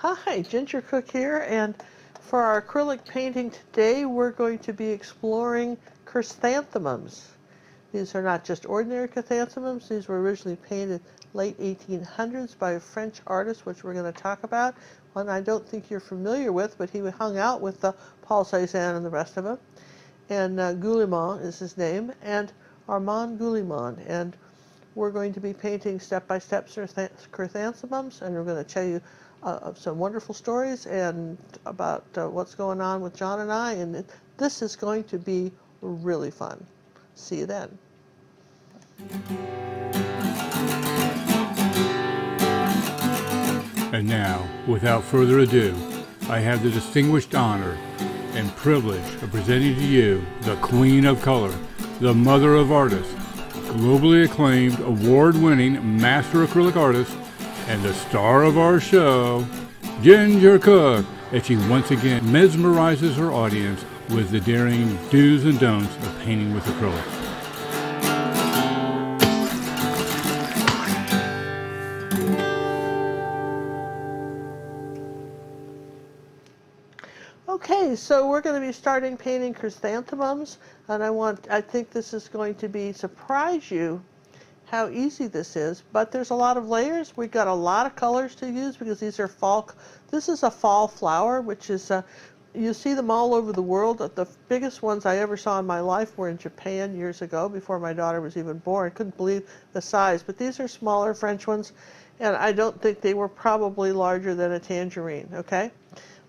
Hi, Ginger Cook here, and for our acrylic painting today, we're going to be exploring chrysanthemums. These are not just ordinary chrysanthemums. These were originally painted late 1800s by a French artist, which we're going to talk about. One I don't think you're familiar with, but he hung out with uh, Paul Cézanne and the rest of them. And uh, Guillaumin is his name, and Armand Guillaumin. And we're going to be painting step-by-step chrysanthemums, and we're going to tell you uh, some wonderful stories and about uh, what's going on with John and I. And this is going to be really fun. See you then. And now, without further ado, I have the distinguished honor and privilege of presenting to you the Queen of Color, the Mother of Artists, globally acclaimed, award-winning master acrylic artist, and the star of our show, Ginger Cook, as she once again mesmerizes her audience with the daring do's and don'ts of painting with acrylics. Okay, so we're going to be starting painting chrysanthemums, and I want, I think this is going to be, surprise you how easy this is, but there's a lot of layers. We've got a lot of colors to use because these are fall, this is a fall flower, which is, uh, you see them all over the world. The biggest ones I ever saw in my life were in Japan years ago, before my daughter was even born. Couldn't believe the size, but these are smaller French ones, and I don't think they were probably larger than a tangerine, okay?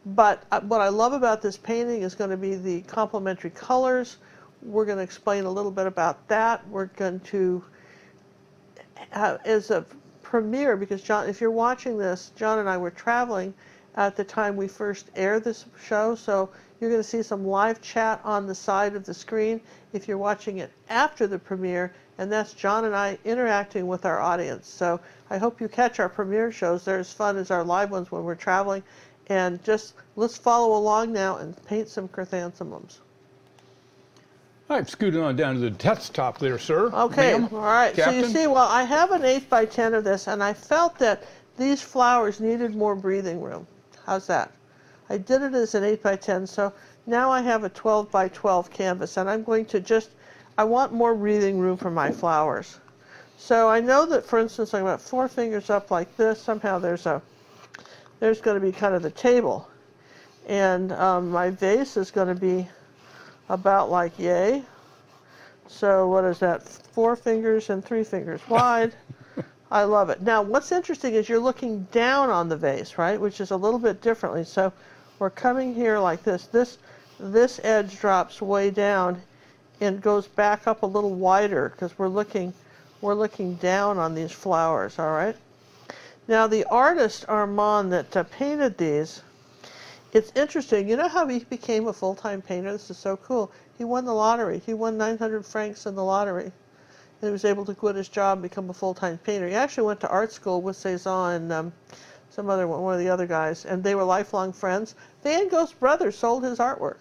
But uh, what I love about this painting is going to be the complementary colors. We're going to explain a little bit about that. We're going to, uh, as a premiere, because John, if you're watching this, John and I were traveling at the time we first aired this show, so you're going to see some live chat on the side of the screen if you're watching it after the premiere, and that's John and I interacting with our audience. So I hope you catch our premiere shows. They're as fun as our live ones when we're traveling, and just let's follow along now and paint some chrysanthemums. I'm scooting on down to the desktop there, sir. Okay, all right. Captain. So you see, well, I have an 8 by 10 of this, and I felt that these flowers needed more breathing room. How's that? I did it as an 8 by 10, so now I have a 12 by 12 canvas, and I'm going to just, I want more breathing room for my flowers. So I know that, for instance, I'm about four fingers up like this. Somehow there's a there's going to be kind of the table. And um, my vase is going to be about like yay. So what is that? Four fingers and three fingers wide. I love it. Now, what's interesting is you're looking down on the vase, right? Which is a little bit differently. So we're coming here like this. This, this edge drops way down and goes back up a little wider because we're looking, we're looking down on these flowers, all right? Now the artist Armand that uh, painted these, it's interesting. You know how he became a full-time painter? This is so cool. He won the lottery. He won 900 francs in the lottery. And he was able to quit his job and become a full-time painter. He actually went to art school with Cezanne and um, some other one of the other guys, and they were lifelong friends. Van Gogh's brother sold his artwork.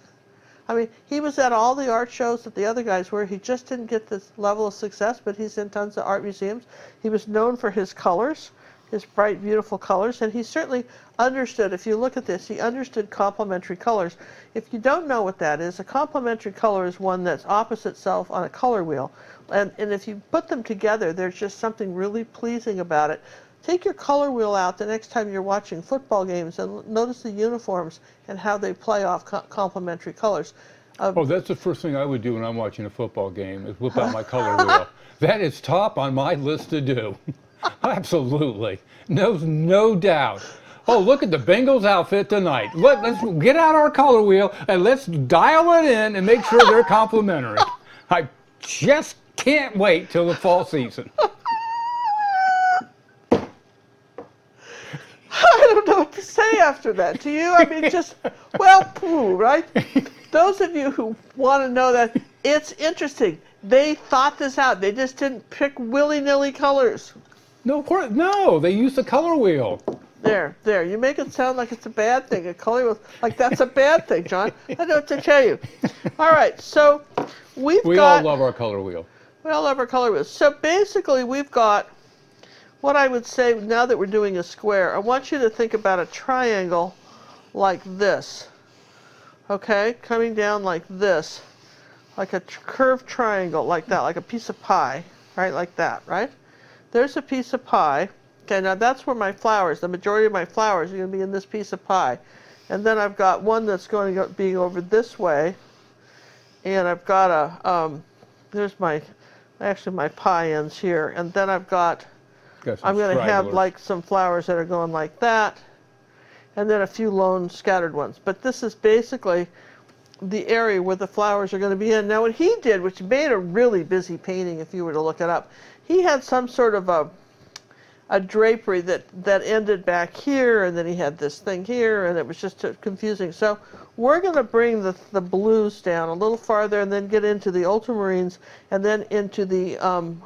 I mean, he was at all the art shows that the other guys were. He just didn't get this level of success, but he's in tons of art museums. He was known for his colors his bright, beautiful colors, and he certainly understood, if you look at this, he understood complementary colors. If you don't know what that is, a complementary color is one that's opposite self on a color wheel. And, and if you put them together, there's just something really pleasing about it. Take your color wheel out the next time you're watching football games and notice the uniforms and how they play off co complementary colors. Uh, oh, that's the first thing I would do when I'm watching a football game is whip out my color wheel. That is top on my list to do. Absolutely. No, no doubt. Oh, look at the Bengals outfit tonight. Let, us get out our color wheel and let's dial it in and make sure they're complimentary. I just can't wait till the fall season. I don't know what to say after that. To you, I mean, just, well, poo, right? Those of you who want to know that, it's interesting. They thought this out. They just didn't pick willy-nilly colors. No, of course, no. They use the color wheel. There, there. You make it sound like it's a bad thing. A color wheel, like that's a bad thing, John. I don't know what to tell you. All right, so we've we got. We all love our color wheel. We all love our color wheels. So basically, we've got what I would say now that we're doing a square, I want you to think about a triangle like this. Okay, coming down like this, like a curved triangle like that, like a piece of pie, right, like that, right? There's a piece of pie. Okay, now that's where my flowers, the majority of my flowers are going to be in this piece of pie. And then I've got one that's going to be over this way. And I've got a, um, there's my, actually my pie ends here. And then I've got, got I'm going to have like some flowers that are going like that. And then a few lone scattered ones. But this is basically the area where the flowers are going to be in. Now what he did, which made a really busy painting if you were to look it up, he had some sort of a a drapery that, that ended back here, and then he had this thing here, and it was just confusing. So we're going to bring the, the blues down a little farther and then get into the ultramarines and then into the um,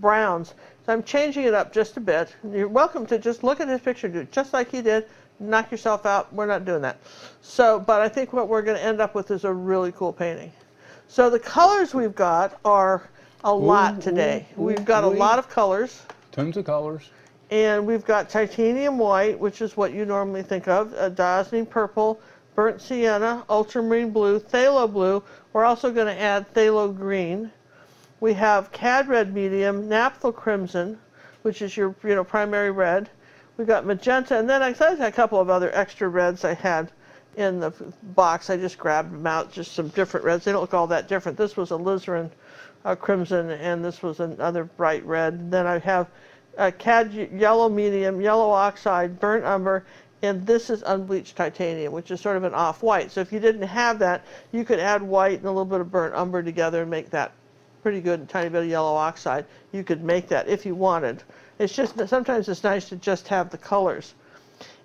browns. So I'm changing it up just a bit. You're welcome to just look at his picture, do just like he did. Knock yourself out. We're not doing that. So, but I think what we're going to end up with is a really cool painting. So the colors we've got are a lot today. We've got a lot of colors. Tons of colors. And we've got titanium white, which is what you normally think of, dioxazine purple, burnt sienna, ultramarine blue, phthalo blue. We're also going to add phthalo green. We have cad red medium, naphthol crimson, which is your you know primary red. We've got magenta, and then I had a couple of other extra reds I had in the box. I just grabbed them out, just some different reds. They don't look all that different. This was alizarin uh, crimson, and this was another bright red. And then I have uh, cad yellow medium, yellow oxide, burnt umber, and this is unbleached titanium, which is sort of an off-white. So if you didn't have that, you could add white and a little bit of burnt umber together and make that pretty good, tiny bit of yellow oxide. You could make that if you wanted. It's just sometimes it's nice to just have the colors.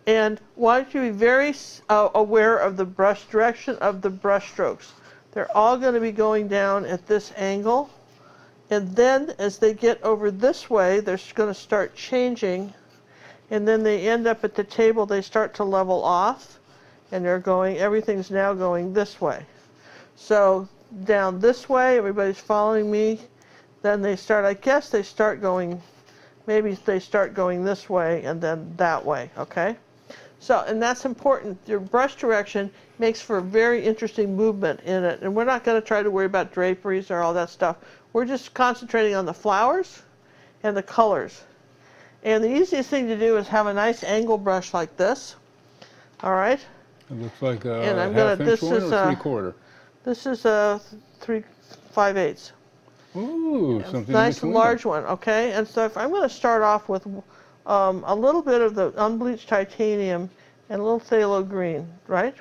And why don't you be very uh, aware of the brush direction of the brush strokes. They're all going to be going down at this angle. And then as they get over this way, they're going to start changing. And then they end up at the table, they start to level off. And they're going, everything's now going this way. So down this way, everybody's following me. Then they start, I guess they start going, maybe they start going this way and then that way, okay? So, and that's important. Your brush direction makes for a very interesting movement in it. And we're not going to try to worry about draperies or all that stuff. We're just concentrating on the flowers and the colors. And the easiest thing to do is have a nice angle brush like this. All right. It looks like a and I'm half gonna, inch this one is or three quarter. This is a three five eighths. Ooh, something nice large one. Okay, and so if I'm going to start off with um, a little bit of the unbleached titanium and a little phthalo green, right?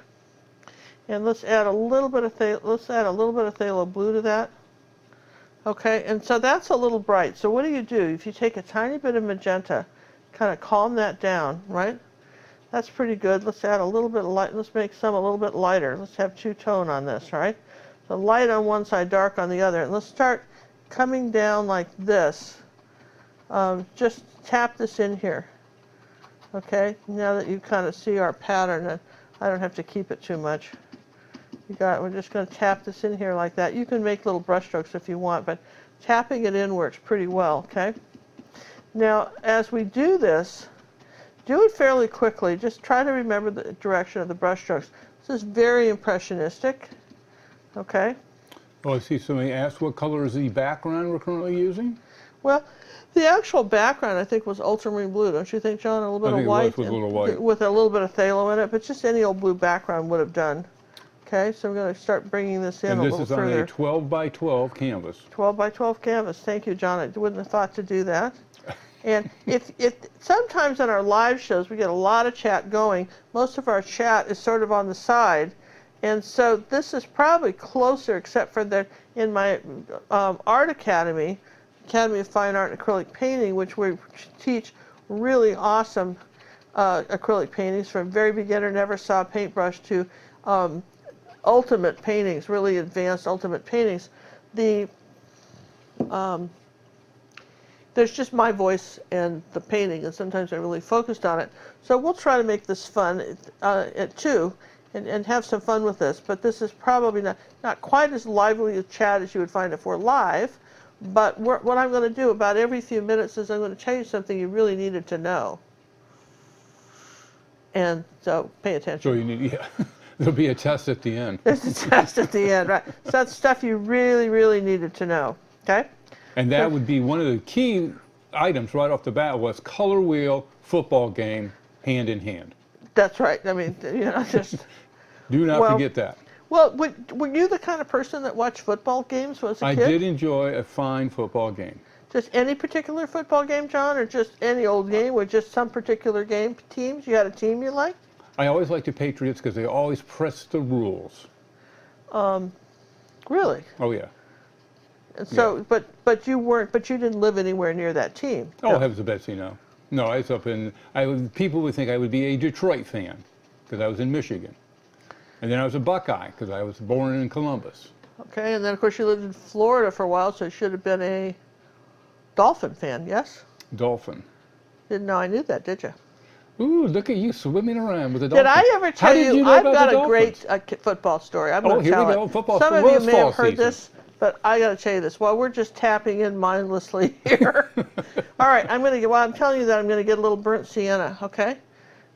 And let's add a little bit of let's add a little bit of phthalo blue to that. Okay, and so that's a little bright. So what do you do? If you take a tiny bit of magenta, kind of calm that down, right? That's pretty good. Let's add a little bit of light. Let's make some a little bit lighter. Let's have two-tone on this, right? So light on one side, dark on the other. And let's start coming down like this. Um, just tap this in here. Okay, now that you kind of see our pattern, uh, I don't have to keep it too much. You got, we're just going to tap this in here like that. You can make little brush strokes if you want, but tapping it in works pretty well, okay? Now, as we do this, do it fairly quickly. Just try to remember the direction of the brush strokes. This is very impressionistic, okay? Oh, I see somebody asked what color is the background we're currently using? Well, the actual background, I think, was ultramarine blue. Don't you think, John? A little bit of white. with a little white. With a little bit of phthalo in it, but just any old blue background would have done. Okay, so I'm going to start bringing this in and a little further. And this is on a 12 by 12 canvas. 12 by 12 canvas. Thank you, John. I wouldn't have thought to do that. and if, if sometimes in our live shows we get a lot of chat going, most of our chat is sort of on the side. And so this is probably closer, except for the in my um, art academy, Academy of Fine Art Acrylic Painting, which we teach really awesome uh, acrylic paintings from very beginner, never saw a paintbrush to um, ultimate paintings, really advanced ultimate paintings, the um, there's just my voice and the painting, and sometimes I'm really focused on it. So we'll try to make this fun uh, two, and, and have some fun with this. But this is probably not, not quite as lively a chat as you would find if we're live, But what I'm going to do about every few minutes is I'm going to tell you something you really needed to know. And so pay attention. So you need, yeah. There'll be a test at the end. There's a test at the end, right? So that's stuff you really, really needed to know. Okay? And that would be one of the key items right off the bat was color wheel, football game, hand in hand. That's right. I mean, you know, just. Do not well, forget that. Well, were, were you the kind of person that watched football games as a I kid? I did enjoy a fine football game. Just any particular football game, John, or just any old game, or just some particular game teams? You had a team you liked? I always liked the Patriots because they always pressed the rules. Um, really? Oh yeah. And so, yeah. but but you weren't, but you didn't live anywhere near that team. Oh, no. heavens, Betsy, no. No, I was up in. I would, people would think I would be a Detroit fan because I was in Michigan, and then I was a Buckeye because I was born in Columbus. Okay, and then of course you lived in Florida for a while, so you should have been a Dolphin fan, yes? Dolphin. Didn't know I knew that, did you? Ooh, look at you swimming around with a dolphin. Did I ever tell you, you know I've got a great uh, football story. I'm oh, here we go. Football Some of you may have heard season. this, but I got to tell you this. While we're just tapping in mindlessly here. All right, I'm going to get, well, I'm telling you that I'm going to get a little burnt sienna, okay?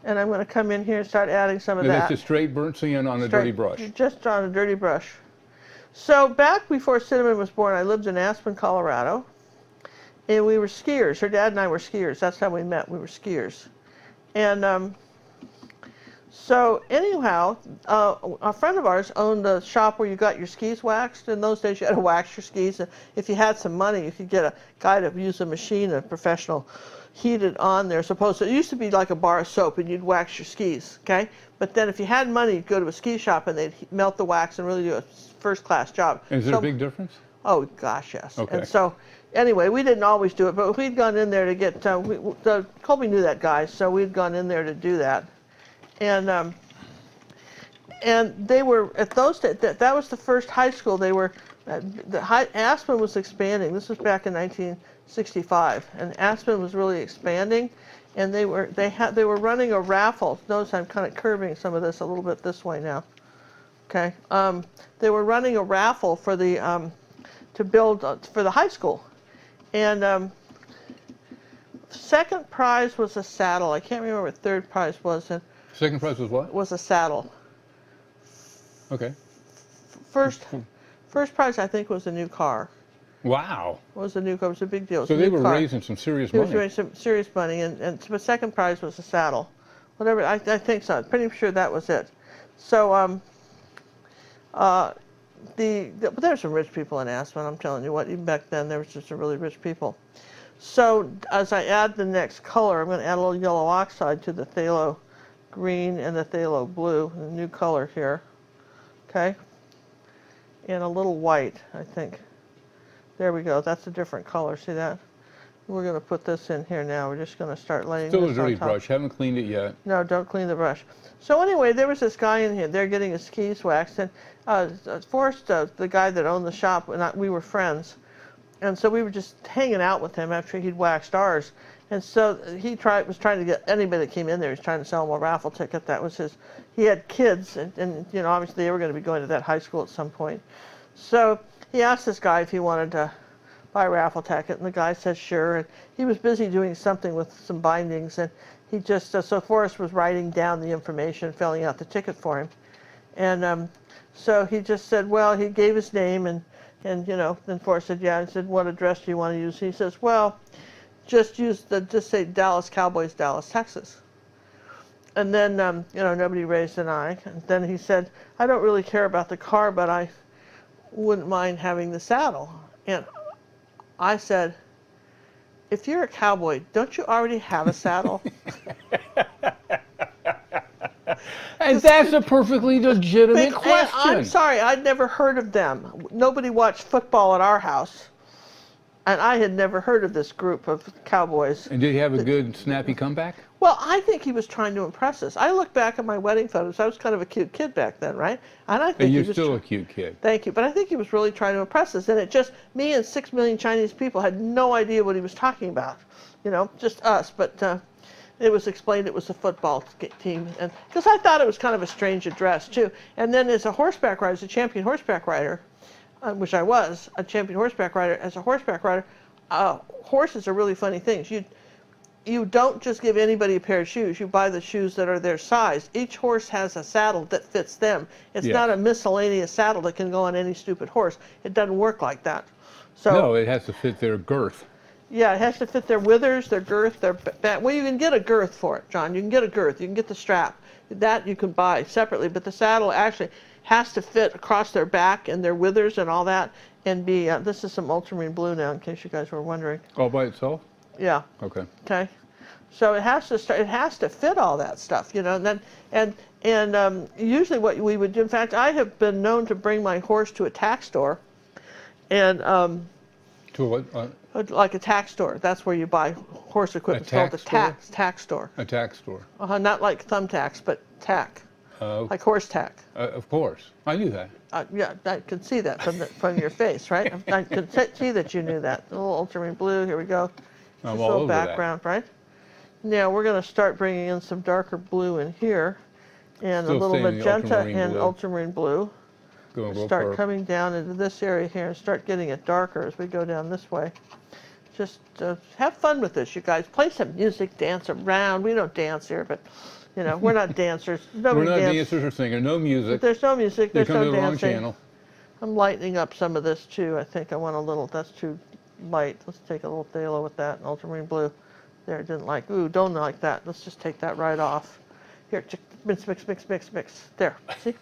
And I'm going to come in here and start adding some of and that. That's just straight burnt sienna on a dirty brush. Just on a dirty brush. So back before Cinnamon was born, I lived in Aspen, Colorado. And we were skiers. Her dad and I were skiers. That's how we met. We were skiers. And um, so anyhow, uh, a friend of ours owned a shop where you got your skis waxed. In those days, you had to wax your skis. If you had some money, you could get a guy to use a machine, a professional, heated on there. Supposed to, it used to be like a bar of soap, and you'd wax your skis. Okay, but then if you had money, you'd go to a ski shop and they'd melt the wax and really do a first-class job. Is there so, a big difference? Oh gosh, yes. Okay. And so anyway, we didn't always do it, but we'd gone in there to get. Uh, we, the, Colby knew that guy, so we'd gone in there to do that, and um, and they were at those that that was the first high school they were. Uh, the high, Aspen was expanding. This was back in 1965, and Aspen was really expanding, and they were they had they were running a raffle. Notice I'm kind of curving some of this a little bit this way now. Okay, um, they were running a raffle for the um, to build uh, for the high school, and um, second prize was a saddle. I can't remember what third prize was. And second prize was what? Was a saddle. Okay. First, first prize I think was a new car. Wow. Was the new car. It was a big deal. So they were car. raising some serious money. They were raising some serious money, and and the second prize was a saddle. Whatever. I I think so. I'm pretty sure that was it. So um. Uh, the, the but there's some rich people in Aspen. I'm telling you what, even back then there was just some really rich people. So as I add the next color, I'm going to add a little yellow oxide to the phthalo green and the phthalo blue, the new color here. Okay, and a little white, I think. There we go. That's a different color. See that? We're going to put this in here now. We're just going to start laying Still a dirty brush. Haven't cleaned it yet. No, don't clean the brush. So anyway, there was this guy in here. They're getting his skis waxed, and uh, Forrest, uh, the guy that owned the shop, and I, we were friends, and so we were just hanging out with him after he'd waxed ours. And so he tried was trying to get anybody that came in there. He was trying to sell them a raffle ticket. That was his. He had kids, and, and you know obviously they were going to be going to that high school at some point. So he asked this guy if he wanted to buy a raffle ticket, and the guy said sure. And he was busy doing something with some bindings, and he just uh, so Forrest was writing down the information, filling out the ticket for him, and um, so he just said, well, he gave his name, and and you know, then Forrest said, yeah. He said, what address do you want to use? He says, well, just use the just say Dallas Cowboys, Dallas, Texas. And then um, you know nobody raised an eye. And then he said, I don't really care about the car, but I wouldn't mind having the saddle. And I said, if you're a cowboy, don't you already have a saddle? and that's a perfectly legitimate question. I'm sorry, I'd never heard of them. Nobody watched football at our house. And I had never heard of this group of cowboys. And did he have a good, snappy comeback? Well, I think he was trying to impress us. I look back at my wedding photos. I was kind of a cute kid back then, right? And I think and you're still a cute kid. Thank you, but I think he was really trying to impress us. And it just me and six million Chinese people had no idea what he was talking about. You know, just us. But uh, it was explained it was a football team, and because I thought it was kind of a strange address too. And then as a horseback rider, as a champion horseback rider, uh, which I was, a champion horseback rider, as a horseback rider, uh, horses are really funny things. You you don't just give anybody a pair of shoes. You buy the shoes that are their size. Each horse has a saddle that fits them. It's yeah. not a miscellaneous saddle that can go on any stupid horse. It doesn't work like that. So no, it has to fit their girth. Yeah, it has to fit their withers, their girth, their back. Well, you can get a girth for it, John. You can get a girth. You can get the strap. That you can buy separately, but the saddle actually has to fit across their back and their withers and all that, and be. Uh, this is some ultramarine blue now, in case you guys were wondering. All by itself. Yeah. Okay. Okay. So it has to start, it has to fit all that stuff, you know. And then, and and um, usually what we would do. In fact, I have been known to bring my horse to a tack store, and um, to what? Uh, like a tack store. That's where you buy horse equipment. It's called a tack tack store. A tack store. Uh -huh, not like thumbtacks, but tack. Uh, like horse tack. Uh, of course, I knew that. Uh, yeah, I can see that from the, from your face, right? I can see that you knew that. A little ultramarine blue. Here we go. I'm Just a little background, that. right? Now we're going to start bringing in some darker blue in here, and Still a little magenta and blue. ultramarine blue. Going start coming down into this area here and start getting it darker as we go down this way. Just uh, have fun with this, you guys. Play some music, dance around. We don't dance here, but you know we're not dancers. Nobody we're not dance. dancers or singers. No music. There's no music. They there's come no to the dancing. wrong channel. I'm lightening up some of this too. I think I want a little. That's too light. Let's take a little phthalo with that and ultramarine blue. There, didn't like. Ooh, don't like that. Let's just take that right off. Here, mix, mix, mix, mix, mix. There, see?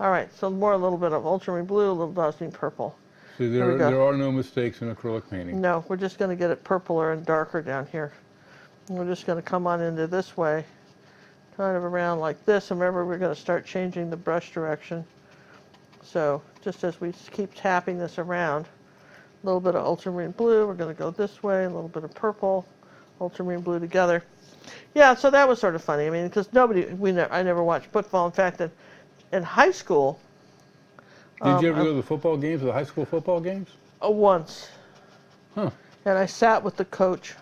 All right, so more a little bit of ultramarine blue, a little dioxazine purple. See, there, are, there are no mistakes in acrylic painting. No, we're just going to get it purpler and darker down here. And we're just going to come on into this way, kind of around like this. And remember, we're going to start changing the brush direction. So just as we keep tapping this around, a little bit of ultramarine blue, we're going to go this way, a little bit of purple, ultramarine blue together. Yeah, so that was sort of funny. I mean, because nobody, we ne I never watched football. In fact, in, in high school. Did um, you ever go to the football games, the high school football games? Uh, once. Huh. And I sat with the coach.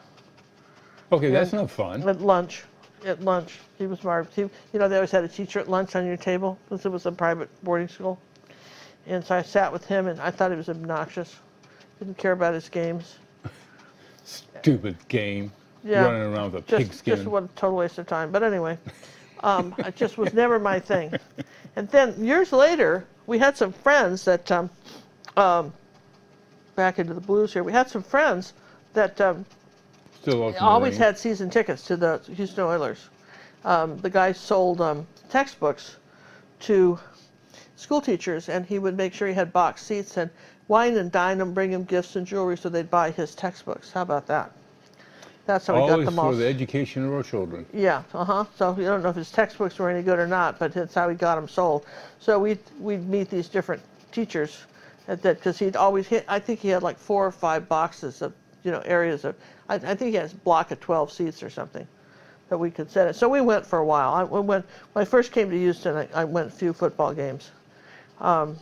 Okay, that's not fun. At lunch. At lunch. He was my, he, you know, they always had a teacher at lunch on your table because it was a private boarding school. And so I sat with him and I thought he was obnoxious. Didn't care about his games. Stupid game. Yeah. Running around with a just, pigskin. Just what a total waste of time. But anyway, um, it just was never my thing. And then years later, we had some friends that, um, um, back into the blues here, we had some friends that um, Still always had season tickets to the Houston Oilers. Um, the guy sold um, textbooks to school teachers, and he would make sure he had box seats and wine and dine them, bring them gifts and jewelry so they'd buy his textbooks. How about that? That's how we Always got them all. for the education of our children. Yeah, uh-huh. So you don't know if his textbooks were any good or not, but that's how he got them sold. So we'd, we'd meet these different teachers at that, because he'd always hit, I think he had like four or five boxes of, you know, areas of, I, I think he has a block of 12 seats or something that we could set it. So we went for a while. I, when, when I first came to Houston, I, I went a few football games. Um,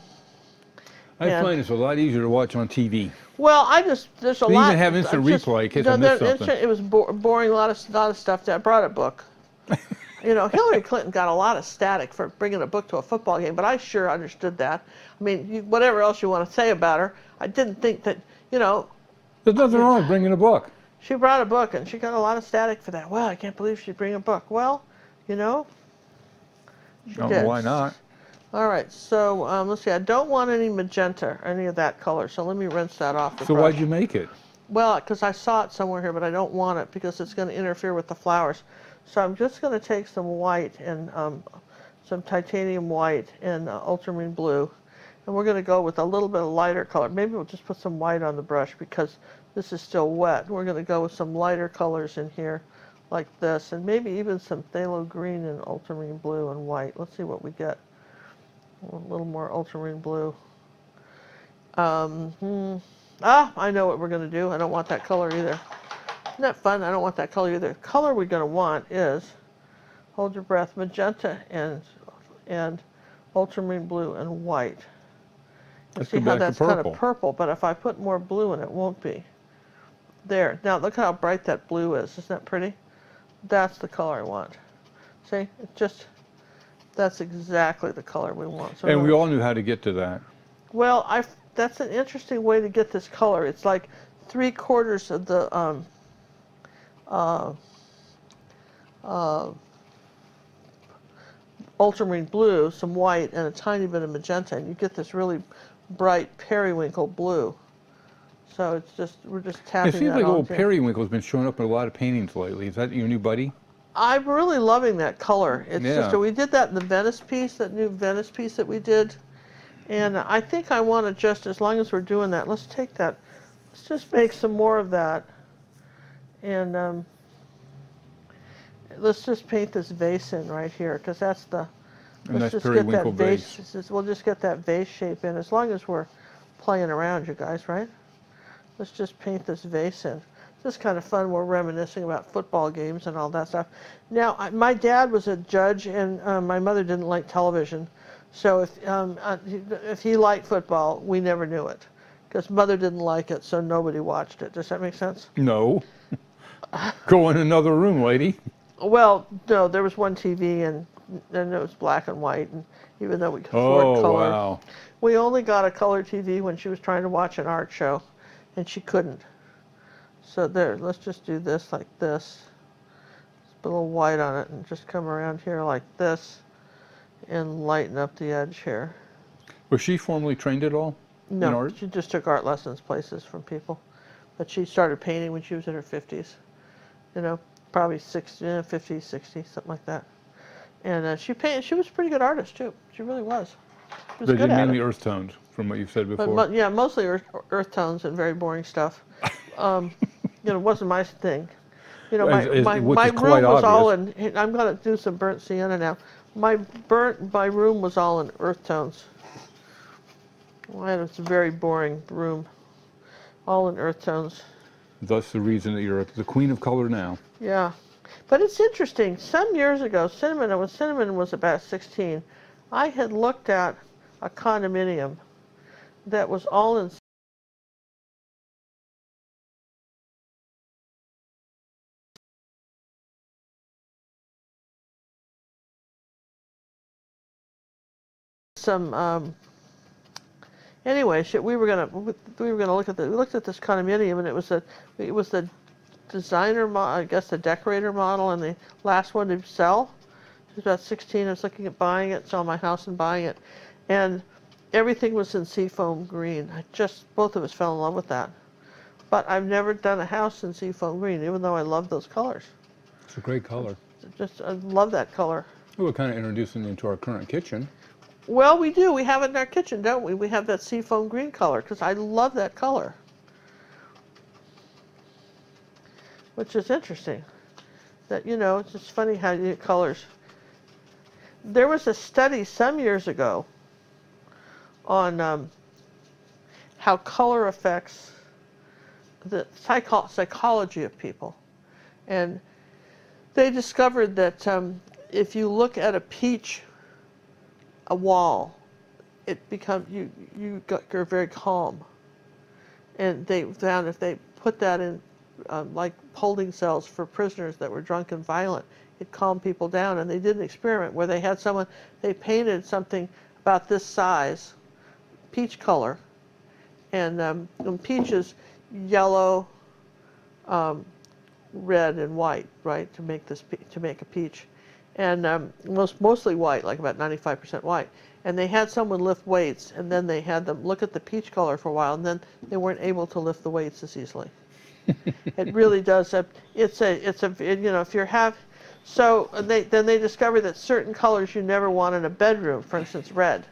I find it's a lot easier to watch on TV. Well, I just there's a they lot. even have instant just, replay in case I missed something. it was bo boring. A lot of lot of stuff. That I brought a book. you know, Hillary Clinton got a lot of static for bringing a book to a football game, but I sure understood that. I mean, you, whatever else you want to say about her, I didn't think that. You know. There's nothing wrong with bringing a book. She brought a book, and she got a lot of static for that. Well, I can't believe she'd bring a book. Well, you know. She Don't did. know why not. All right, so um, let's see. I don't want any magenta or any of that color, so let me rinse that off. so brush. why'd you make it? Well, because I saw it somewhere here, but I don't want it because it's going to interfere with the flowers. So I'm just going to take some white and um, some titanium white and uh, ultramarine blue, and we're going to go with a little bit of lighter color. Maybe we'll just put some white on the brush because this is still wet. We're going to go with some lighter colors in here like this, and maybe even some phthalo green and ultramarine blue and white. Let's see what we get a little more ultramarine blue. Um, hmm. Ah, I know what we're going to do. I don't want that color either. Isn't that fun? I don't want that color either. The color we're going to want is, hold your breath, magenta and, and ultramarine blue and white. You see how that's kind of purple, but if I put more blue in it, won't be. There. Now look how bright that blue is. Isn't that pretty? That's the color I want. See? It just that's exactly the color we want. So and we all knew how to get to that. Well, I, that's an interesting way to get this color. It's like three quarters of the um, uh, uh, ultramarine blue, some white, and a tiny bit of magenta, and you get this really bright periwinkle blue. So it's just we're just tapping. It seems like old periwinkle's been showing up in a lot of paintings lately. Is that your new buddy? I'm really loving that color. It's yeah. just we did that in the Venice piece, that new Venice piece that we did, and I think I want to just as long as we're doing that, let's take that, let's just make some more of that, and um, let's just paint this vase in right here because that's the. And let's just get that vase. vase. We'll just get that vase shape in as long as we're playing around, you guys, right? Let's just paint this vase in. This kind of fun. We're reminiscing about football games and all that stuff. Now, I, my dad was a judge, and um, my mother didn't like television. So if um, uh, if he liked football, we never knew it, because mother didn't like it, so nobody watched it. Does that make sense? No. Go in another room, lady. Well, no, there was one TV and and it was black and white, and even though we could afford oh, color, wow. we only got a color TV when she was trying to watch an art show, and she couldn't. So there, let's just do this like this. Put a little white on it, and just come around here like this, and lighten up the edge here. Was she formally trained at all? No, she just took art lessons places from people, but she started painting when she was in her 50s. You know, probably 60, 50, 60, something like that. And uh, she painted. She was a pretty good artist too. She really was. She was good mainly it. earth tones, from what you've said before. But, yeah, mostly earth, earth tones and very boring stuff. Um, you know, it wasn't my thing. You know, my, my, my room was all in. I'm going to do some burnt sienna now. My burnt my room was all in earth tones. I had a very boring room, all in earth tones. Thus the reason that you're the queen of color now. Yeah. But it's interesting. Some years ago, Cinnamon, when Cinnamon was about 16, I had looked at a condominium that was all in some um, anyway, we were gonna we were gonna look at the we looked at this condominium and it was a it was the designer I guess the decorator model and the last one to sell. She was about 16. I was looking at buying it, selling my house and buying it, and everything was in seafoam green. I just both of us fell in love with that. But I've never done a house in seafoam green, even though I love those colors. It's a great color. Just I love that color. We're kind of introducing into our current kitchen. Well, we do. We have it in our kitchen, don't we? We have that seafoam green color because I love that color. Which is interesting. That, you know, it's just funny how you get colors. There was a study some years ago on um, how color affects the psycho psychology of people. And they discovered that um, if you look at a peach a wall, it becomes you you you're very calm. And they found if they put that in um, like holding cells for prisoners that were drunk and violent, it calmed people down. And they did an experiment where they had someone they painted something about this size, peach color, and, um, and peach is yellow, um, red, and white, right, to make this to make a peach and um, most mostly white, like about 95% white. And they had someone lift weights, and then they had them look at the peach color for a while, and then they weren't able to lift the weights as easily. it really does. It's a, it's a, you know, if you're have, so they then they discovered that certain colors you never want in a bedroom. For instance, red.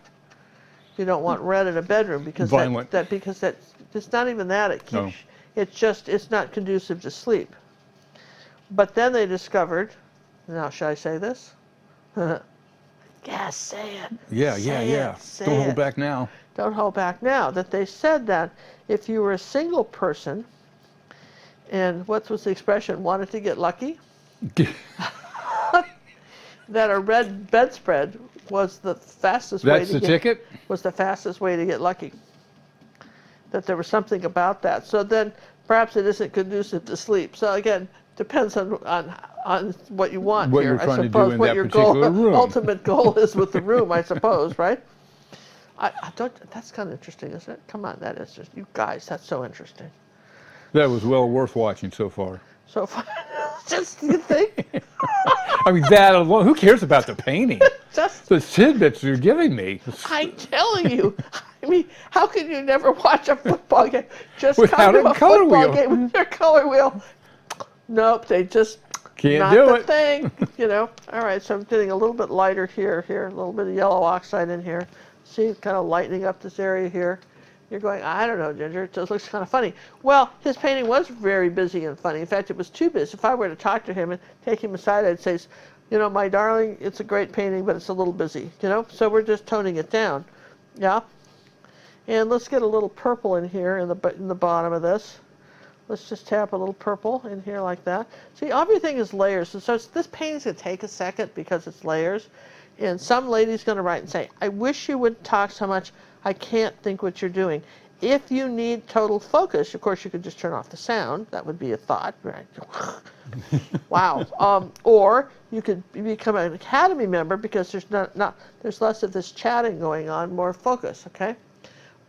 You don't want red in a bedroom because that, that because that it's not even that. It keeps. No. It's just it's not conducive to sleep. But then they discovered now, should I say this? yes, say it. Yeah, say yeah, it, yeah. Don't it. hold back now. Don't hold back now. That they said that if you were a single person, and what was the expression, wanted to get lucky? that a red bedspread was the fastest That's way to the get, ticket? was the fastest way to get lucky. That there was something about that. So then perhaps it isn't conducive to sleep. So again, depends on on on what you want what here. You're trying I suppose to do in what that your goal, room. ultimate goal is with the room, I suppose, right? I, I don't. That's kind of interesting, isn't it? Come on, that is just you guys. That's so interesting. That was well worth watching so far. So far, just you think? I mean, that alone. Who cares about the painting? just the tidbits you're giving me. I'm telling you. I mean, how can you never watch a football game just Without come to a a color football wheel. game with your color wheel? Nope, they just Can't not do the it. thing. You know. All right, so I'm getting a little bit lighter here, here, a little bit of yellow oxide in here. See, it's kind of lightening up this area here. You're going, I don't know, Ginger. It just looks kind of funny. Well, his painting was very busy and funny. In fact, it was too busy. If I were to talk to him and take him aside, I'd say, you know, my darling, it's a great painting, but it's a little busy. You know, so we're just toning it down. Yeah. And let's get a little purple in here in the in the bottom of this. Let's just tap a little purple in here like that. See, everything is layers. So, so this painting's going to take a second because it's layers. And some lady's going to write and say, I wish you wouldn't talk so much. I can't think what you're doing. If you need total focus, of course, you could just turn off the sound. That would be a thought, right? wow. Um, or you could become an academy member because there's not, not there's less of this chatting going on, more focus. Okay.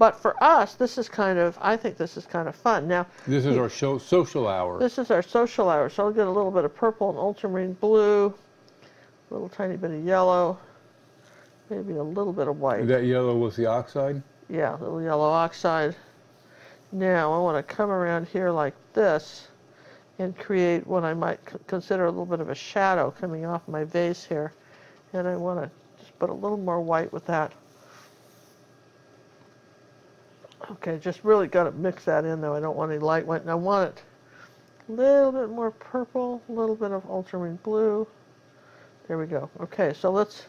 But for us, this is kind of I think this is kind of fun. Now This is our show, social hour. this is our social hour, so I'll get a little bit of purple and ultramarine blue, a little tiny bit of yellow, maybe a little bit of white. that yellow was the oxide. Yeah, a little yellow oxide. Now I want to come around here like this and create what I might consider a little bit of a shadow coming off my vase here. And I want to just put a little more white with that. Okay, just really got to mix that in though. I don't want any light white. And I want it a little bit more purple, a little bit of ultramarine blue. There we go. Okay, so let's,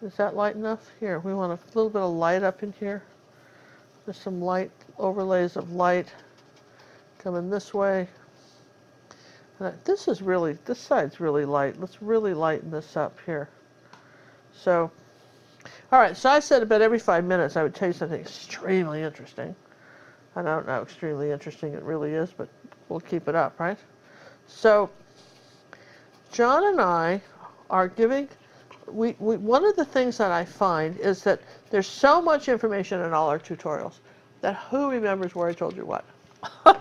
is that light enough? Here, we want a little bit of light up in here. There's some light overlays of light coming this way. And I- this is really, this side's really light. Let's really lighten this up here. So, all right, so I said about every five minutes I would tell you something extremely interesting. I don't know how extremely interesting it really is, but we'll keep it up, right? So, John and I are giving, we, we, one of the things that I find is that there's so much information in all our tutorials that who remembers where I told you what?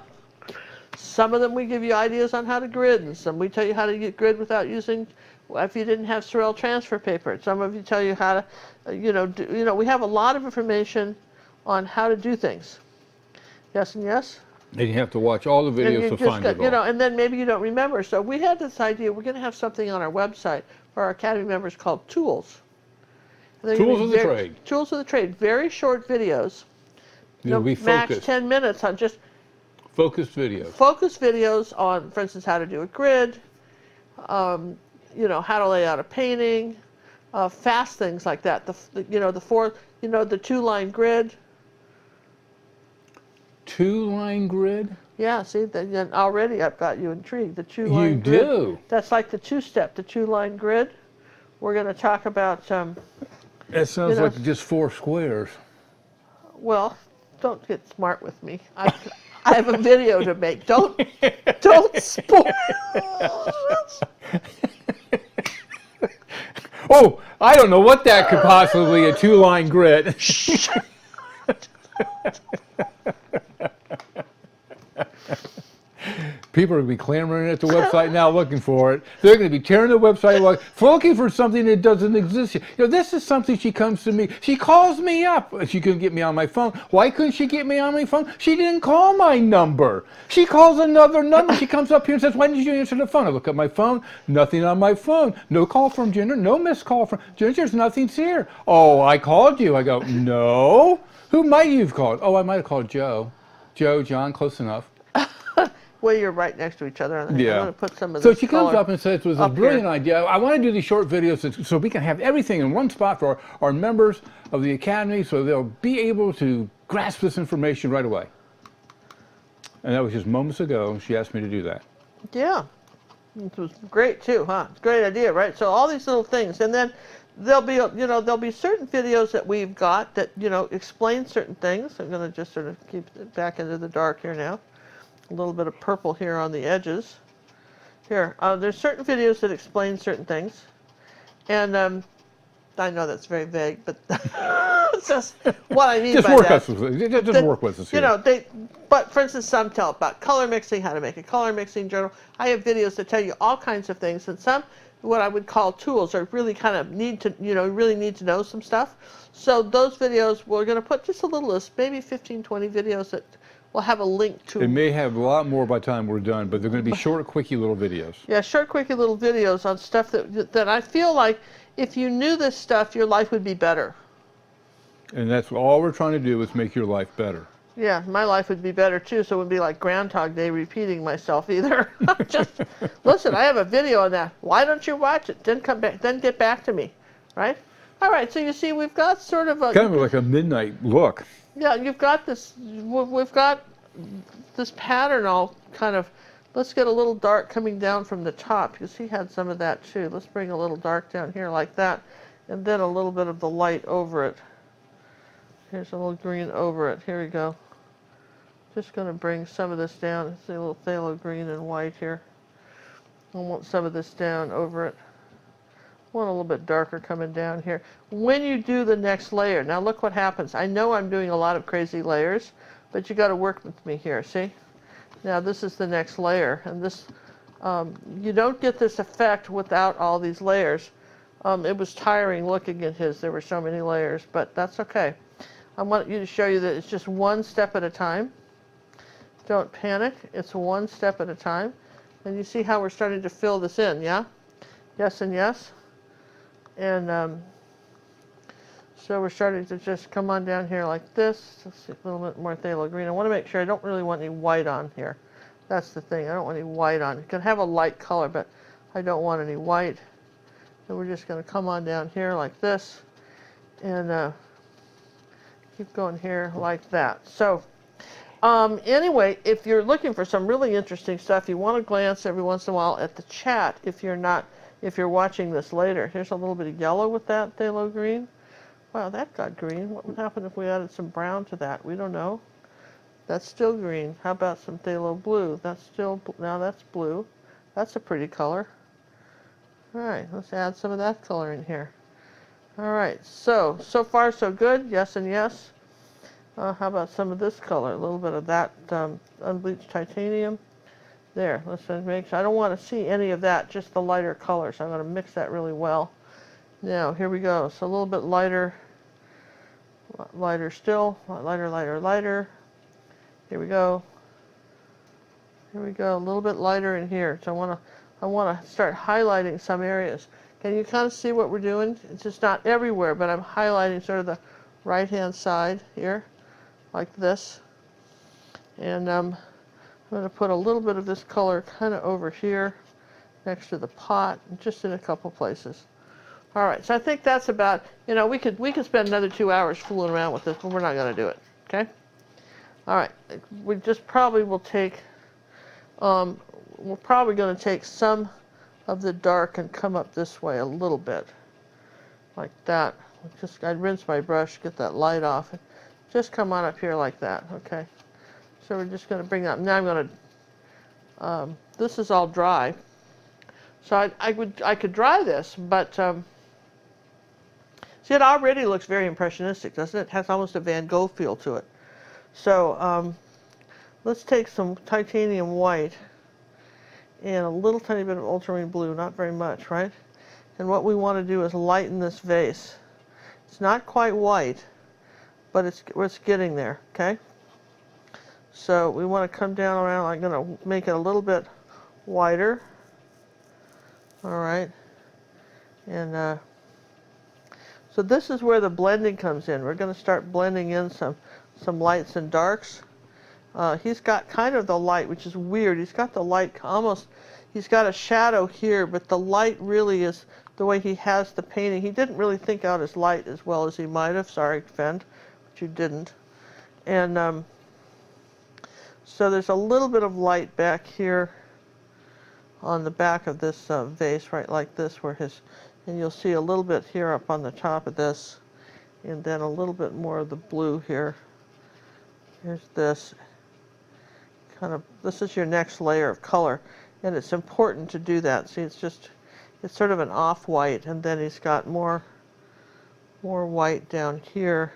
some of them we give you ideas on how to grid, and some we tell you how to get grid without using, if you didn't have Saral transfer paper. Some of you tell you how to, uh, you know, do, you know, we have a lot of information on how to do things. Yes and yes? And you have to watch all the videos to find got, it all. you know, and then maybe you don't remember. So we had this idea. We're going to have something on our website for our academy members called tools. Tools of the very- trade. Tools of the trade. Very short videos. It'll be max focused, 10 minutes on just focused videos. Focused videos on, for instance, how to do a grid, um, you know, how to lay out a painting, uh, fast things like that. The, the you know the four, you know, the two-line grid. Two-line grid. Yeah, see, then then already I've got you intrigued. The two-line You grid. do. That's like the two-step, the two-line grid. We're going to talk about. Um, That sounds know- like just four squares. well, don't get smart with me. I, I have a video to make. Don't don't spoil. Oh, I don't know what that could possibly a two-line grid. People are going to be clamoring at the website now looking for it. They're going to be tearing the website up, looking for something that doesn't exist yet. You know, this is something she comes to me. She calls me up. She couldn't get me on my phone. Why couldn't she get me on my phone? She didn't call my number. She calls another number. She comes up here and says, "When did you answer the phone?" I look at my phone. Nothing on my phone. No call from Ginger. No missed call from Ginger's. Nothing's here. Oh, I called you. I go, no. Who might you have called? Oh, I might have called Joe. Joe, John, close enough. well, you're right next to each other. I'm Yeah. going to put some of So she comes up and says, it was a brilliant here. idea. I want to do these short videos so- we can have everything in one spot for our, our members of the Academy so they'll be able to grasp this information right away. And that was just moments ago. She asked me to do that. Yeah, it was great too, huh? It's a great idea, right? So all these little things, and then there'll be, you know, there'll be certain videos that we've got that you know explain certain things. I'm going to just sort of keep it back into the dark here now. A little bit of purple here on the edges. Here, uh, there's certain videos that explain certain things, and um, I know that's very vague, but That's just what I mean just by work that. with it. Just The- work with us You know, they, but for instance, some tell about color mixing, how to make a color mixing journal. I have videos that tell you all kinds of things, and some what I would call tools are really kind of need to, you know, really need to know some stuff. So those videos, we're going to put just a little list, maybe 15, 20 videos that will have a link to. it may have a lot more by the time we're done, but they're going to be short, quickie little videos. Yeah, short, quickie little videos on stuff that that I feel like if you knew this stuff, your life would be better. And that's all we're trying to do is make your life better. Yeah, my life would be better too, so it wouldn't be like Groundhog Day repeating myself either. Just listen, I have a video on that. Why don't you watch it? Then come back, then get back to me, right? All right, so you see, we've got sort of a Kind of like a midnight look. Yeah, you've got this. we- We've got this pattern all kind of. Let's get a little dark coming down from the top because he had some of that too. Let's bring a little dark down here like that, and then a little bit of the light over it. Here's a little green over it. Here we go. Just going to bring some of this down. See a little phthalo green and white here. I want some of this down over it. Want a little bit darker coming down here. When you do the next layer, now look what happens. I know I'm doing a lot of crazy layers, but you got to work with me here. See? Now this is the next layer, and this um, you don't get this effect without all these layers. Um, it was tiring looking at his. There were so many layers, but that's okay. I want you to show you that it's just one step at a time. Don't panic. It's one step at a time. And you see how we're starting to fill this in, yeah? Yes and yes. And um, so we're starting to just come on down here like this. Let's a little bit more phthalo green. I want to make sure I don't really want any white on here. That's the thing. I don't want any white on. It can have a light color, but I don't want any white. So we're just going to come on down here like this. And uh, keep going here like that. So um, anyway, if you're looking for some really interesting stuff, you want to glance every once in a while at the chat if you're not, if you're watching this later. Here's a little bit of yellow with that phthalo green. Wow, that got green. What would happen if we added some brown to that? We don't know. That's still green. How about some phthalo blue? That's still, now that's blue. That's a pretty color. All right, let's add some of that color in here. All right, so, so far so good. Yes and yes. Uh, how about some of this color? A little bit of that um, unbleached titanium. There, let's sure. I don't want to see any of that, just the lighter colors. I'm going to mix that really well. Now, here we go. So a little bit lighter, lighter still, lighter, lighter, lighter. Here we go. Here we go. A little bit lighter in here. So I want to, I want to start highlighting some areas. Can you kind of see what we're doing? It's just not everywhere, but I'm highlighting sort of the right-hand side here, like this. And um, I'm going to put a little bit of this color kind of over here next to the pot, just in a couple places. All right, so I think that's about, you know, we could we could spend another two hours fooling around with this, but we're not going to do it, okay? All right, we just probably will take, um, we're probably going to take some of the dark and come up this way a little bit, like that. Just, I'd rinse my brush, get that light off, and just come on up here like that, okay? So we're just going to bring that, now I'm going to, um, this is all dry. So I, I would, I could dry this, but, um, see it already looks very impressionistic, doesn't it? It has almost a Van Gogh feel to it. So um, let's take some titanium white and a little tiny bit of ultramarine blue, not very much, right? And what we want to do is lighten this vase. It's not quite white, but it's, it's getting there, okay? So we want to come down around, I'm going to make it a little bit wider. All right. And uh, so this is where the blending comes in. We're going to start blending in some, some lights and darks. Uh, he's got kind of the light, which is weird. He's got the light almost, he's got a shadow here, but the light really is the way he has the painting. He didn't really think out his light as well as he might have. Sorry, Fend, but you didn't. And um, so there's a little bit of light back here on the back of this uh, vase, right like this, where his, and you'll see a little bit here up on the top of this, and then a little bit more of the blue here. Here's this. Kind of, this is your next layer of color, and it's important to do that. See, it's just, it's sort of an off-white, and then he's got more, more white down here,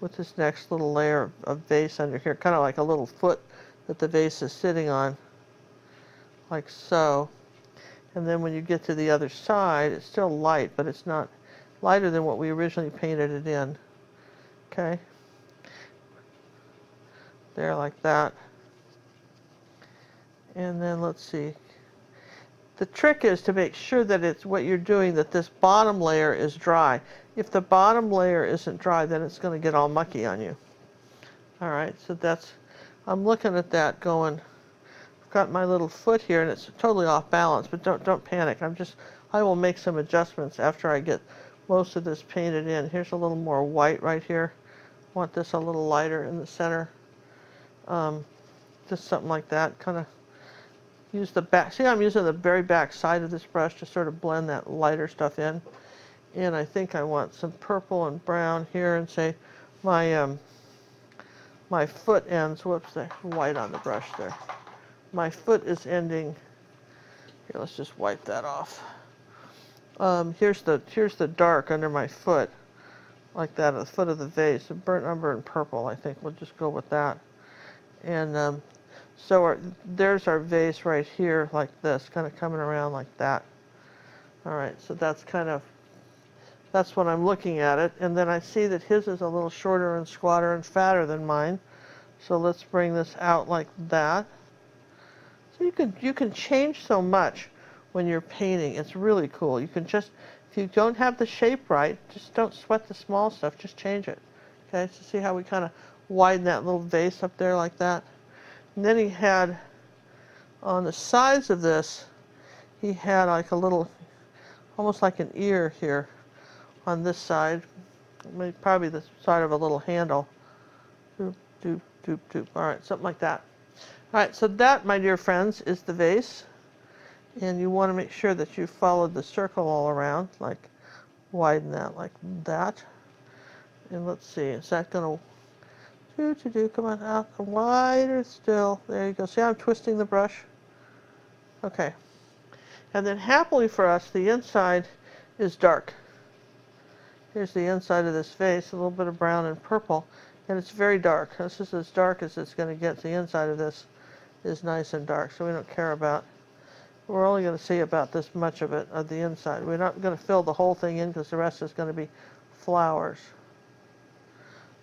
with this next little layer of, vase under here, kind of like a little foot that the vase is sitting on, like so. And then when you get to the other side, it's still light, but it's not lighter than what we originally painted it in. Okay. There like that. And then let's see. The trick is to make sure that it's what you're doing, that this bottom layer is dry. If the bottom layer isn't dry, then it's going to get all mucky on you. All right, so that's, I'm looking at that going, I've got my little foot here and it's totally off balance, but don't, don't panic. I'm just, I will make some adjustments after I get most of this painted in. Here's a little more white right here. want this a little lighter in the center. Um, just something like that, kind of use the back, see I'm using the very back side of this brush to sort of blend that lighter stuff in. And I think I want some purple and brown here and say my, um, my foot ends, whoops, there's white on the brush there. My foot is ending, here let's just wipe that off. Um, here's the here's the dark under my foot, like that at the foot of the vase. burnt umber and purple, I think we'll just go with that. And um, so our, there's our vase right here like this, kind of coming around like that. All right, so that's kind of, that's when I'm looking at it. And then I see that his is a little shorter and squatter and fatter than mine. So let's bring this out like that. So you can, you can change so much when you're painting. It's really cool. You can just, if you don't have the shape right, just don't sweat the small stuff, just change it. Okay, so see how we kind of widen that little vase up there like that? And then he had, on the sides of this, he had like a little, almost like an ear here on this side. Probably the side of a little handle. Doop, doop, doop, doop. All right, something like that. All right, so that, my dear friends, is the vase. And you want to make sure that you followed the circle all around, like widen that like that. And let's see, is that going to do to do. Come on, out wider still. There you go. See I'm twisting the brush? Okay. And then happily for us, the inside is dark. Here's the inside of this face, a little bit of brown and purple, and it's very dark. This is as dark as it's going to get. The inside of this is nice and dark, so we don't care about. We're only going to see about this much of it, of the inside. We're not going to fill the whole thing in because the rest is going to be flowers.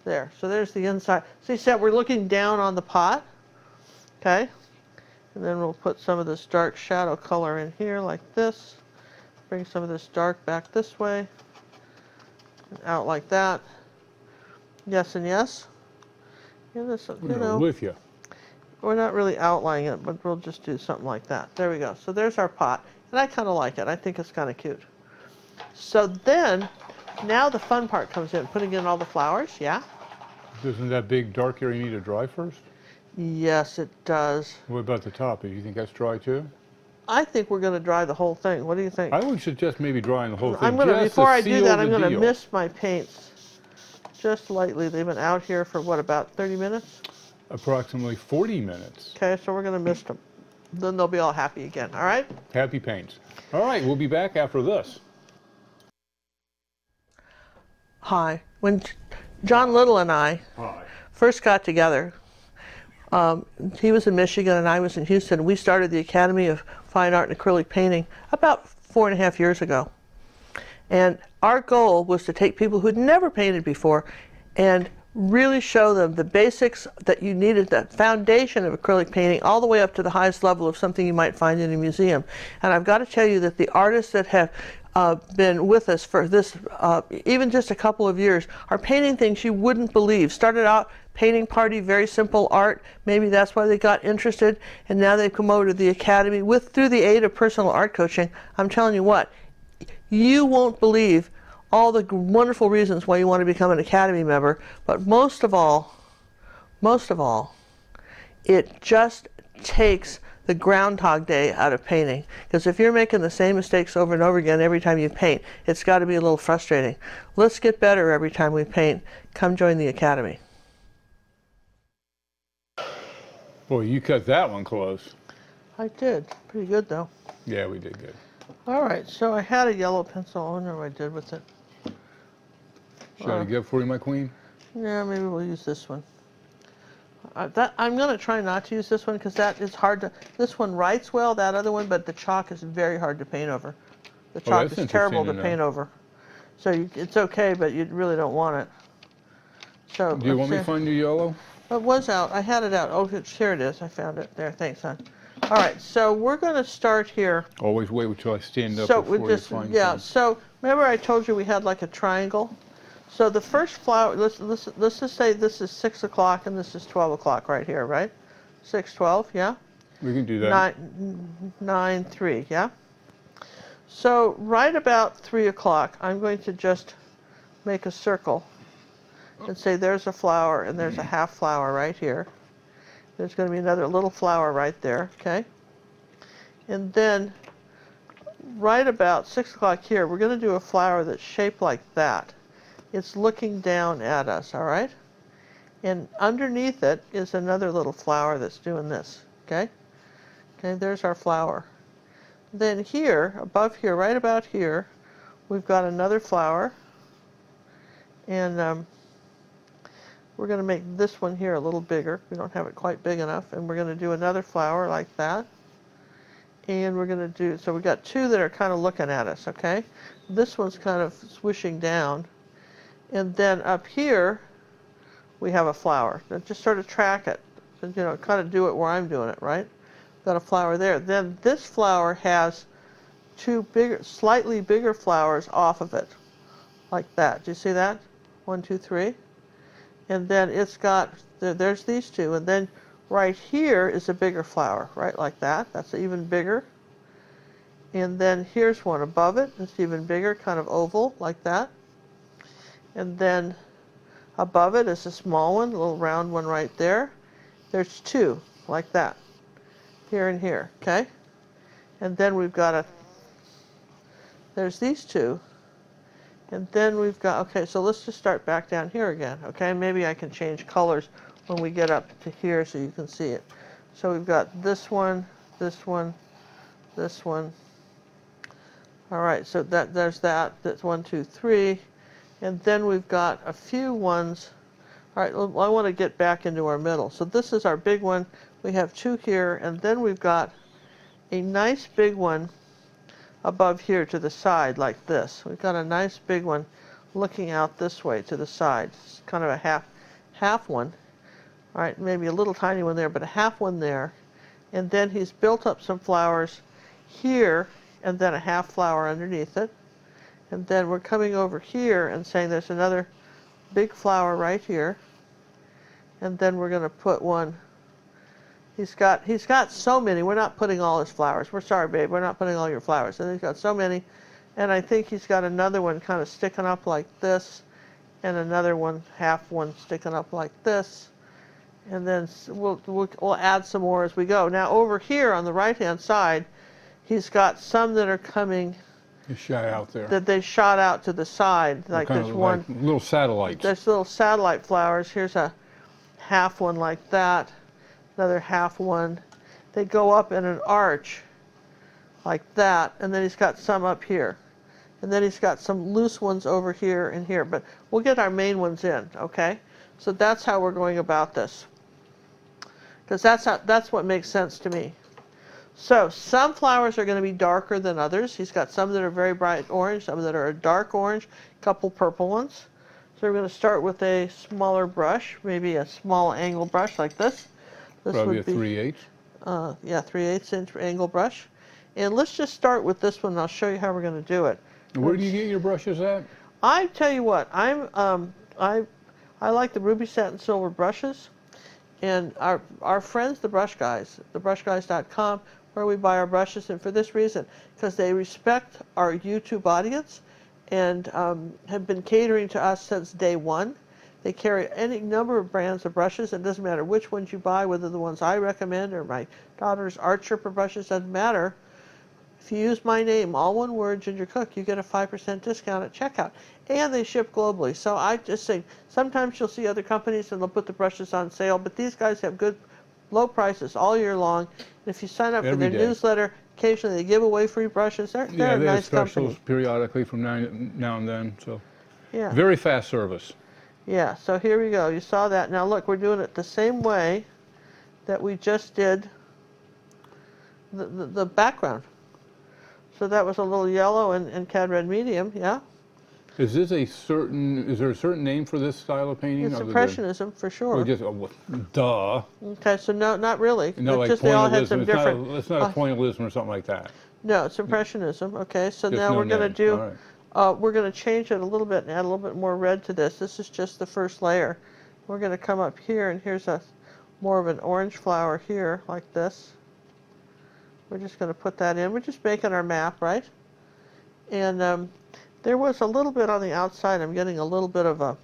There, so there's the inside. See, so we're looking down on the pot, okay? And then we'll put some of this dark shadow color in here like this. Bring some of this dark back this way. Out like that. Yes and yes. And this, you know, with you. We're not really outlining it, but we'll just do something like that. There we go. So there's our pot. And I kind of like it. I think it's kind of cute. So then, now the fun part comes in, putting in all the flowers, yeah? Doesn't that big dark area need to dry first? Yes, it does. What about the top? Do you think that's dry too? I think we're going to dry the whole thing. What do you think? I would suggest maybe drying the whole thing. I'm going to before I do that, I'm going to mist my paints just lightly. They've been out here for what about 30 minutes? Approximately 40 minutes. Okay, so we're going to mist them. Then they'll be all happy again. All right? Happy paints. All right, we'll be back after this. Hi. When John Little and I Hi. first got together. Um, he was in Michigan and I was in Houston. We started the Academy of Fine Art and Acrylic Painting about four and a half years ago. And our goal was to take people who'd never painted before and really show them the basics that you needed, the foundation of acrylic painting, all the way up to the highest level of something you might find in a museum. And I've got to tell you that the artists that have uh, been with us for this, uh, even just a couple of years, are painting things you wouldn't believe. Started out painting party, very simple art. Maybe that's why they got interested, and now they've come over to the academy with through the aid of personal art coaching. I'm telling you what, you won't believe all the wonderful reasons why you want to become an academy member, but most of all, most of all, it just takes the groundhog day out of painting. Because if you're making the same mistakes over and over again every time you paint, it's got to be a little frustrating. Let's get better every time we paint. Come join the Academy. Boy, you cut that one close. I did. Pretty good, though. Yeah, we did good. All right, so I had a yellow pencil. I wonder what I did with it. Should uh, I get for you, my queen? Yeah, maybe we'll use this one. Uh, that, I'm going to try not to use this one because that is hard to, this one writes well, that other one, but the chalk is very hard to paint over. The Oh, chalk that's is terrible to paint over. So you, it's okay, but you really don't want it. So Do you want me to find your yellow? It was out. I had it out. Oh, it's- here it is. I found it. There. Thanks, hon. All right. So we're going to start here. Always wait until I stand up So before we you just find yeah. some. So remember I told you we had like a triangle. So the first flower. Let's let's let's just say this is six o'clock and this is twelve o'clock right here, right? Six twelve. Yeah. We can do that. Nine nine three. Yeah. So right about three o'clock, I'm going to just make a circle and say there's a flower and there's a half flower right here. There's going to be another little flower right there, okay? And then right about six o'clock here, we're going to do a flower that's shaped like that. It's looking down at us, all right? And underneath it is another little flower that's doing this, okay? Okay, there's our flower. Then here, above here, right about here, we've got another flower. And um, we're going to make this one here a little bigger. We don't have it quite big enough. And we're going to do another flower like that. And we're going to do, so we've got two that are kind of looking at us, okay? This one's kind of swishing down. And then up here, we have a flower. Now just sort of track it. You know, kind of do it where I'm doing it, right? Got a flower there. Then this flower has two bigger, slightly bigger flowers off of it, like that. Do you see that? One, two, three. And then it's got, there's these two. And then right here is a bigger flower, right like that. That's even bigger. And then here's one above it. It's even bigger, kind of oval, like that. And then above it is a small one, a little round one right there. There's two, like that here and here, okay? And then we've got a, there's these two. And then we've got, okay, so let's just start back down here again, okay? Maybe I can change colors when we get up to here so you can see it. So we've got this one, this one, this one. All right, so that there's that, that's one, two, three. And then we've got a few ones. All right, well, I want to get back into our middle. So this is our big one. We have two here, and then we've got a nice big one above here to the side like this. We've got a nice big one looking out this way to the side. It's kind of a half, half one. All right, maybe a little tiny one there, but a half one there. And then he's built up some flowers here, and then a half flower underneath it. And then we're coming over here and saying there's another big flower right here. And then we're going to put one He's got he's got so many. We're not putting all his flowers. We're sorry, babe. We're not putting all your flowers. And he's got so many, and I think he's got another one kind of sticking up like this, and another one half one sticking up like this, and then we'll we'll, we'll add some more as we go. Now over here on the right hand side, he's got some that are coming You shot out there. that they shot out to the side. Like there's one. like little satellites. There's little satellite flowers. Here's a half one like that, another half one. They go up in an arch like that, and then he's got some up here. And then he's got some loose ones over here and here, but we'll get our main ones in, okay? So that's how we're going about this. Because that's, how, that's what makes sense to me. So some flowers are going to be darker than others. He's got some that are very bright orange, some that are a dark orange, a couple purple ones. So we're going to start with a smaller brush, maybe a small angle brush like this. This Probably a would be, 3 8 uh, yeah, 3 8 inch angle brush. And let's just start with this one. I'll show you how we're going to do it. Where do you get your brushes at? I tell you what, I'm um, I I like the ruby satin silver brushes, and our our friends, the brush guys, thebrushguys.com, where we buy our brushes, and for this reason, because they respect our YouTube audience, and um, have been catering to us since day one. They carry any number of brands of brushes. It doesn't matter which ones you buy, whether the ones I recommend or my daughter's art Sherpa brushes, doesn't matter. If you use my name, all one word, Ginger Cook, you get a 5% discount at checkout. And they ship globally. So I just think sometimes you'll see other companies and they'll put the brushes on sale, but these guys have good low prices all year long. And if you sign up for their day. newsletter, occasionally they give away free brushes. They're, they're Yeah, a they have specials company. periodically from now, now and then. So Yeah. very fast service. Yeah, so here we go. You saw that. Now look, we're doing it the same way that we just did the, the, the background. So that was a little yellow and, and cad red medium, yeah? Is this a certain, is there a certain name for this style of painting? It's impressionism for Or sure. just, oh, duh. Okay, so no, not really. No, It's like just they all had some It's not, a- it's not uh, a pointillism or something like that. No, it's impressionism. Okay, so Just now no we're going to do. Right. Uh, we're going to change it a little bit and add a little bit more red to this. This is just the first layer. We're going to come up here and here's a more of an orange flower here like this. We're just going to put that in. We're just making our map, right? And um, there was a little bit on the outside. I'm getting a little bit of a,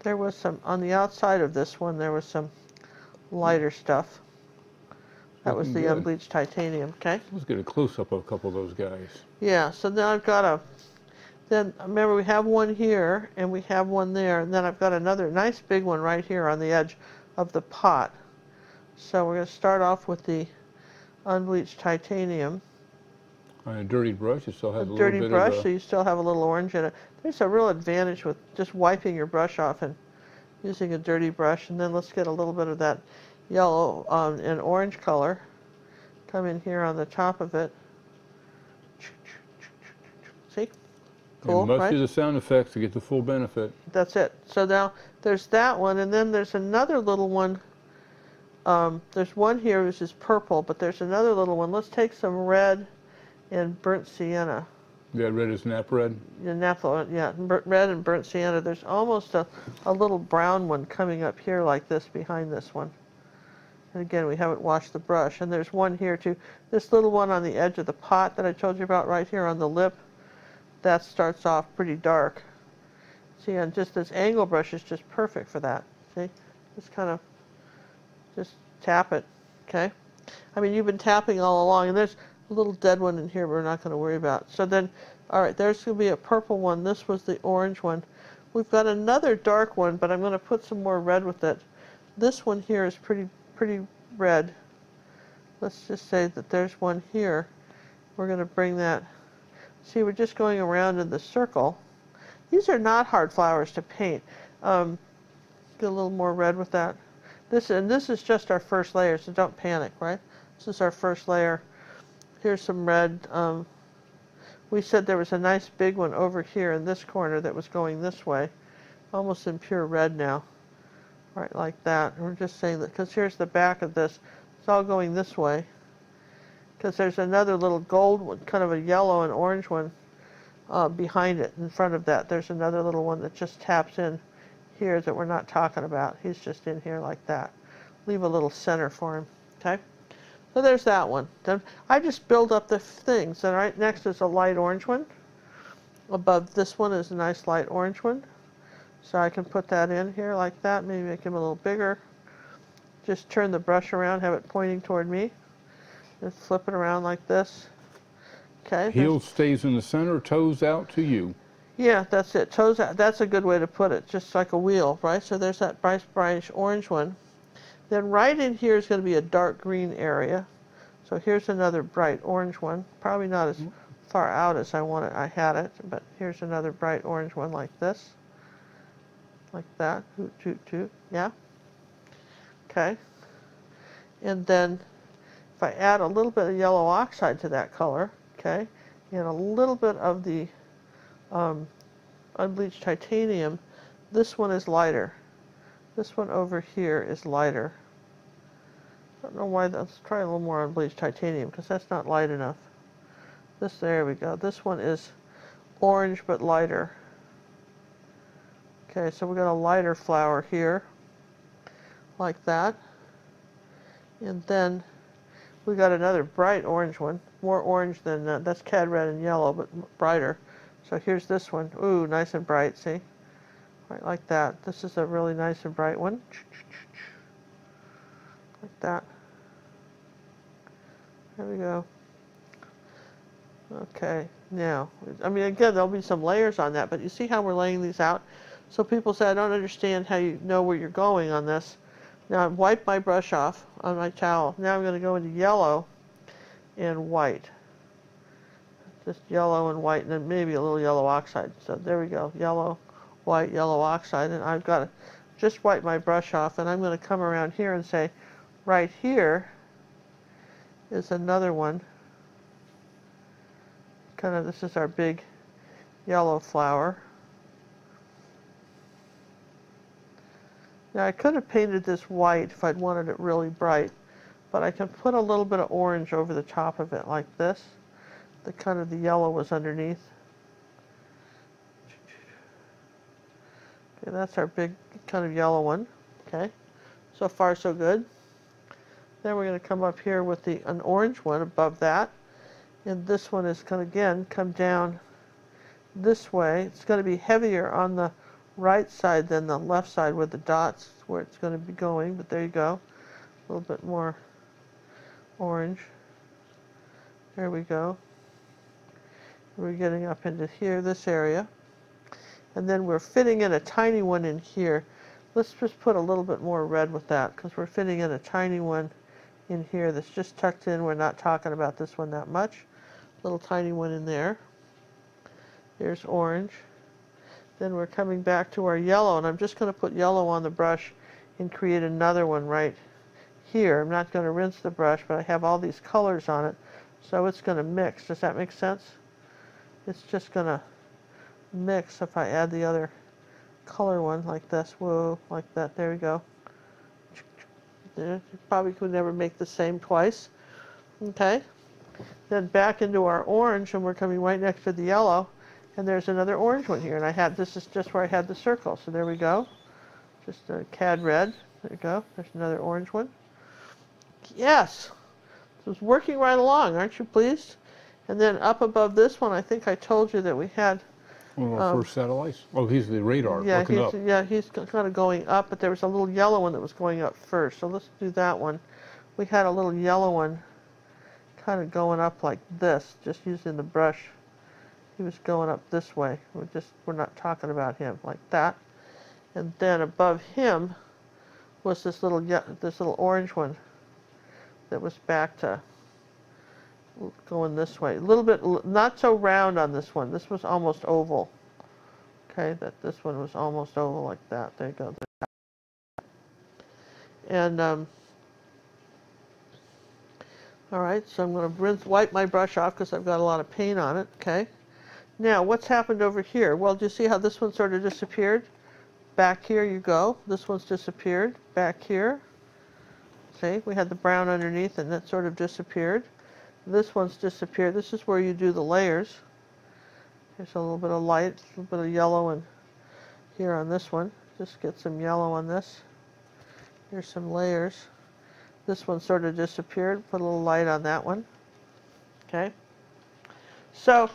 there was some, on the outside of this one, there was some lighter stuff. That was the good. unbleached titanium, okay? Let's get a close-up of a couple of those guys. Yeah, so now I've got a, then remember we have one here and we have one there, and then I've got another nice big one right here on the edge of the pot. So we're going to start off with the unbleached titanium, On a dirty brush, it still have a a, dirty brush, so you still have a little orange in it. There's a real advantage with just wiping your brush off and using a dirty brush, and then let's get a little bit of that yellow um, and orange color. Come in here on the top of it. See? Cool, you must right? do the sound effects to get the full benefit. That's it. So now there's that one, and then there's another little one. Um, there's one here which is purple, but there's another little one. Let's take some red and burnt sienna. Yeah, red is nap red. Yeah, naphthol, yeah, red and burnt sienna. There's almost a, a little brown one coming up here like this behind this one. And again, we haven't washed the brush. And there's one here too. This little one on the edge of the pot that I told you about right here on the lip, that starts off pretty dark. See, and just this angle brush is just perfect for that. See, just kind of, just tap it, okay? I mean, you've been tapping all along, and there's a little dead one in here we're not going to worry about. So then, all right, there's going to be a purple one. This was the orange one. We've got another dark one, but I'm going to put some more red with it. This one here is pretty, pretty red. Let's just say that there's one here. We're going to bring that. See, we're just going around in the circle. These are not hard flowers to paint. Um, get a little more red with that. This and this is just our first layer, so don't panic, right? This is our first layer. Here's some red. Um, we said there was a nice big one over here in this corner that was going this way, almost in pure red now, right like that. We're just saying that because here's the back of this. It's all going this way. Because there's another little gold one, kind of a yellow and orange one uh, behind it, in front of that. There's another little one that just taps in here that we're not talking about. He's just in here like that. Leave a little center for him, okay? So there's that one. Then I just build up the things. And right next is a light orange one. Above this one is a nice light orange one. So I can put that in here like that, maybe make him a little bigger. Just turn the brush around, have it pointing toward me. And flip it around like this. Okay. Heel stays in the center, toes out to you. yeah, that's it. Toes out. That's a good way to put it, just like a wheel, right? So there's that bright, brownish orange one. Then right in here is going to be a dark green area. So here's another bright orange one. Probably not as far out as I wanted. I had it, but here's another bright orange one like this, like that. Toot toot toot. Yeah. Okay. And then if I add a little bit of yellow oxide to that color, okay, and a little bit of the um, unbleached titanium, this one is lighter. This one over here is lighter. I don't know why, let's try a little more unbleached titanium because that's not light enough. This, there we go. This one is orange but lighter. Okay, so we got a lighter flower here, like that. And then we got another bright orange one, more orange than, uh, that's cad red and yellow, but brighter. So here's this one. Ooh, nice and bright, see? Right like that. This is a really nice and bright one. Like that. There we go. Okay, now, I mean, again, there'll be some layers on that, but you see how we're laying these out? So people say, I don't understand how you know where you're going on this. Now I've wiped my brush off on my towel. Now I'm going to go into yellow and white. Just yellow and white, and then maybe a little yellow oxide. So there we go, yellow, white yellow oxide and I've got to just wipe my brush off and I'm going to come around here and say right here is another one kind of this is our big yellow flower now I could have painted this white if I'd wanted it really bright but I can put a little bit of orange over the top of it like this the kind of the yellow was underneath Okay, that's our big kind of yellow one. Okay, so far so good. Then we're going to come up here with the an orange one above that. And this one is going to, again, come down this way. It's going to be heavier on the right side than the left side with the dots where it's going to be going. But there you go. A little bit more orange. There we go. We're getting up into here, this area and then we're fitting in a tiny one in here. Let's just put a little bit more red with that because we're fitting in a tiny one in here that's just tucked in. We're not talking about this one that much. Little tiny one in there. There's orange. Then we're coming back to our yellow, and I'm just going to put yellow on the brush and create another one right here. I'm not going to rinse the brush, but I have all these colors on it, so it's going to mix. Does that make sense? It's just going to mix if I add the other color one like this. Whoa, like that. There we go. You probably could never make the same twice. Okay. Then back into our orange, and we're coming right next to the yellow. And there's another orange one here. And I had, this is just where I had the circle. So there we go. Just a cad red. There you go. There's another orange one. Yes. So it's working right along. Aren't you pleased? And then up above this one, I think I told you that we had one of our um, first satellites? Oh, he's the radar yeah, he's, up. Yeah, he's kind of going up, but there was a little yellow one that was going up first. So let's do that one. We had a little yellow one kind of going up like this, just using the brush. He was going up this way. We're just we're not talking about him like that. And then above him was this little this little orange one that was back to going this way. A little bit, not so round on this one. This was almost oval. Okay, that this one was almost oval like that. There you go. And, um, all right, so I'm going to rinse, wipe my brush off because I've got a lot of paint on it, okay? Now, what's happened over here? Well, do you see how this one sort of disappeared? Back here you go. This one's disappeared. Back here. See, we had the brown underneath and that sort of disappeared. This one's disappeared. This is where you do the layers. There's a little bit of light, a little bit of yellow and here on this one. Just get some yellow on this. Here's some layers. This one sort of disappeared. Put a little light on that one. Okay. So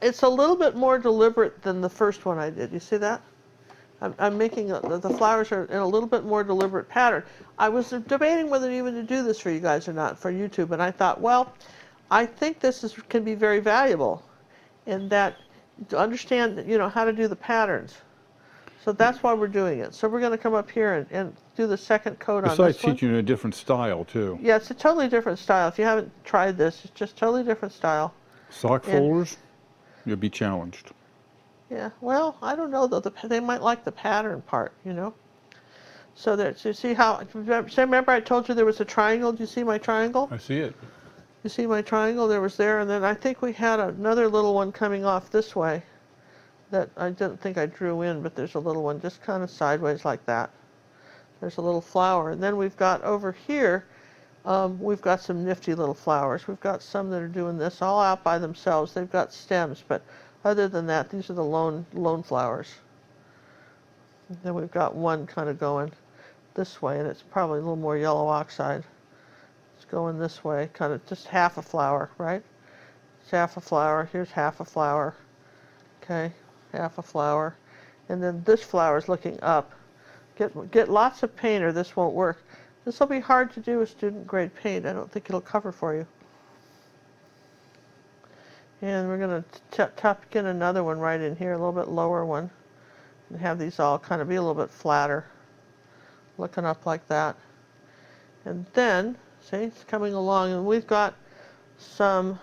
it's a little bit more deliberate than the first one I did. You see that? I'm, I'm making a, the flowers are in a little bit more deliberate pattern. I was debating whether even to do this for you guys or not for YouTube, and I thought, well, I think this is, can be very valuable in that to understand, you know, how to do the patterns. So that's why we're doing it. So we're going to come up here and, and do the second coat Besides on this Besides teaching a different style, too. Yeah, it's a totally different style. If you haven't tried this, it's just totally different style. Sock and, folders, you'll be challenged. Yeah, well, I don't know, though. The, they might like the pattern part, you know. So that you see how, remember I told you there was a triangle? Do you see my triangle? I see it. You see my triangle? There was there, and then I think we had another little one coming off this way that I didn't think I drew in, but there's a little one just kind of sideways like that. There's a little flower. And then we've got over here, um, we've got some nifty little flowers. We've got some that are doing this all out by themselves. They've got stems, but other than that, these are the lone, lone flowers. And then we've got one kind of going this way, and it's probably a little more yellow oxide It's going this way, kind of just half a flower, right? It's half a flower. Here's half a flower. Okay, half a flower. And then this flower is looking up. Get, get lots of paint or this won't work. This will be hard to do with student grade paint. I don't think it'll cover for you. And we're going to tuck in another one right in here, a little bit lower one. And have these all kind of be a little bit flatter. Looking up like that. And then See, it's coming along, and we've got some,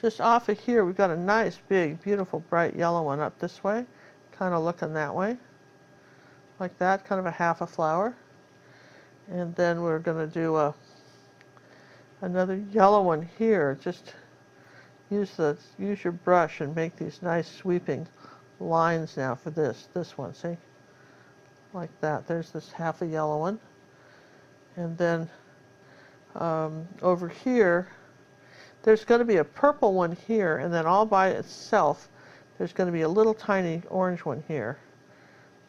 just off of here, we've got a nice, big, beautiful, bright yellow one up this way, kind of looking that way, like that, kind of a half a flower. And then we're going to do a another yellow one here. Just use the use your brush and make these nice sweeping lines now for this this one. See, like that. There's this half a yellow one, and then um, over here, there's going to be a purple one here, and then all by itself, there's going to be a little tiny orange one here.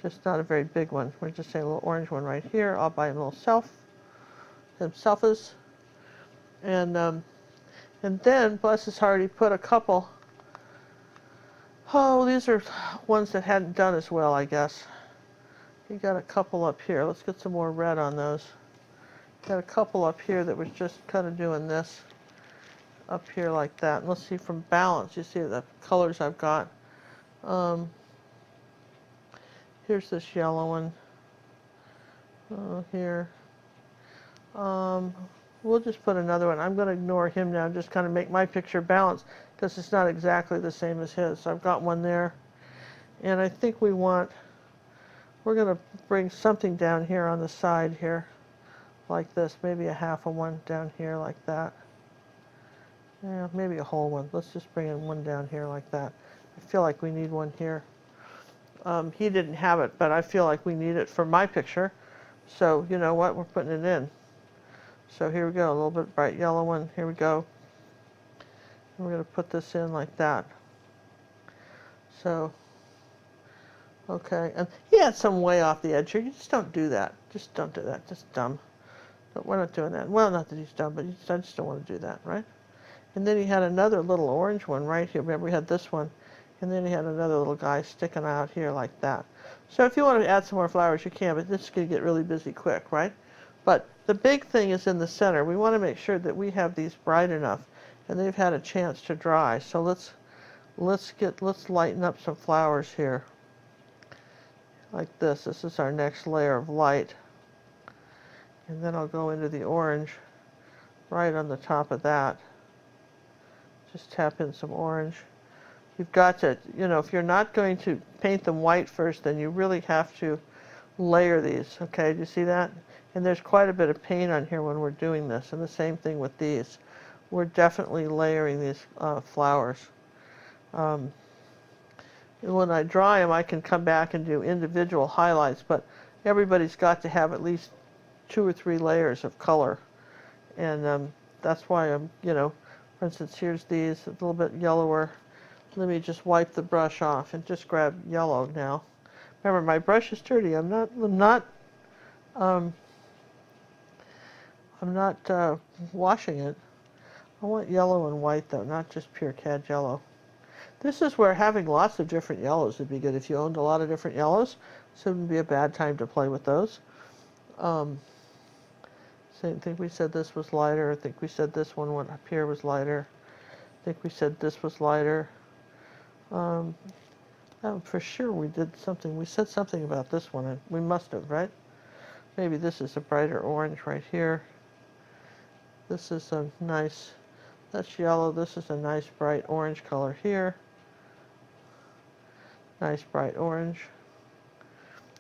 Just not a very big one. We're just saying a little orange one right here, all by himself, himself And um, and then, bless his heart, he put a couple. Oh, these are ones that hadn't done as well, I guess. He got a couple up here. Let's get some more red on those. Got a couple up here that was just kind of doing this up here like that. And let's see from balance, you see the colors I've got. Um, here's this yellow one uh, here. Um, we'll just put another one. I'm going to ignore him now, just kind of make my picture balanced because it's not exactly the same as his. So I've got one there. And I think we want, we're going to bring something down here on the side here like this, maybe a half of one down here like that. Yeah, maybe a whole one. Let's just bring in one down here like that. I feel like we need one here. Um, he didn't have it, but I feel like we need it for my picture. So, you know what? We're putting it in. So here we go, a little bit bright yellow one. Here we go. We're going to put this in like that. So, okay. And he had some way off the edge here. You just don't do that. Just don't do that. Just dumb. But we're not doing that. Well, not that he's dumb, but he, I just don't want to do that, right? And then he had another little orange one right here. Remember, we had this one. And then he had another little guy sticking out here like that. So if you want to add some more flowers, you can, but this is going to get really busy quick, right? But the big thing is in the center. We want to make sure that we have these bright enough and they've had a chance to dry. So let's let's get let's lighten up some flowers here. Like this. This is our next layer of light and then I'll go into the orange right on the top of that. Just tap in some orange. You've got to, you know, if you're not going to paint them white first, then you really have to layer these, okay? Do you see that? And there's quite a bit of paint on here when we're doing this, and the same thing with these. We're definitely layering these uh, flowers. Um, when I dry them, I can come back and do individual highlights, but everybody's got to have at least two or three layers of color. And um, that's why I'm, you know, for instance, here's these, a little bit yellower. Let me just wipe the brush off and just grab yellow now. Remember, my brush is dirty. I'm not, I'm not, um, I'm not uh, washing it. I want yellow and white though, not just pure cad yellow. This is where having lots of different yellows would be good. If you owned a lot of different yellows, this wouldn't be a bad time to play with those. Um, same thing, we said this was lighter. I think we said this one went up here was lighter. I think we said this was lighter. Um, oh, for sure we did something. We said something about this one. We must have, right? Maybe this is a brighter orange right here. This is a nice, that's yellow. This is a nice bright orange color here. Nice bright orange.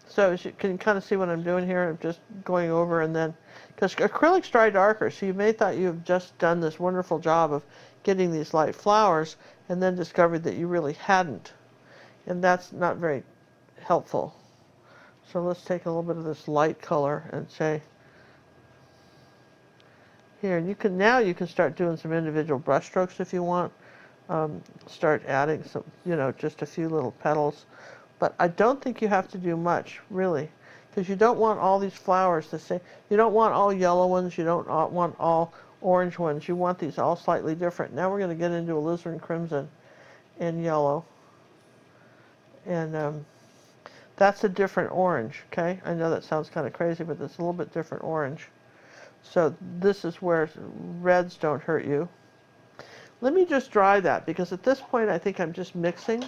So you can kind of see what I'm doing here. I'm just going over and then, because acrylics dry darker, so you may thought you've just done this wonderful job of getting these light flowers and then discovered that you really hadn't. And that's not very helpful. So let's take a little bit of this light color and say, here, and you can, now you can start doing some individual brush strokes if you want. Um, start adding some, you know, just a few little petals but I don't think you have to do much, really, because you don't want all these flowers the same. You don't want all yellow ones. You don't want all orange ones. You want these all slightly different. Now we're going to get into alizarin crimson and yellow. And um, that's a different orange, okay? I know that sounds kind of crazy, but it's a little bit different orange. So this is where reds don't hurt you. Let me just dry that because at this point I think I'm just mixing.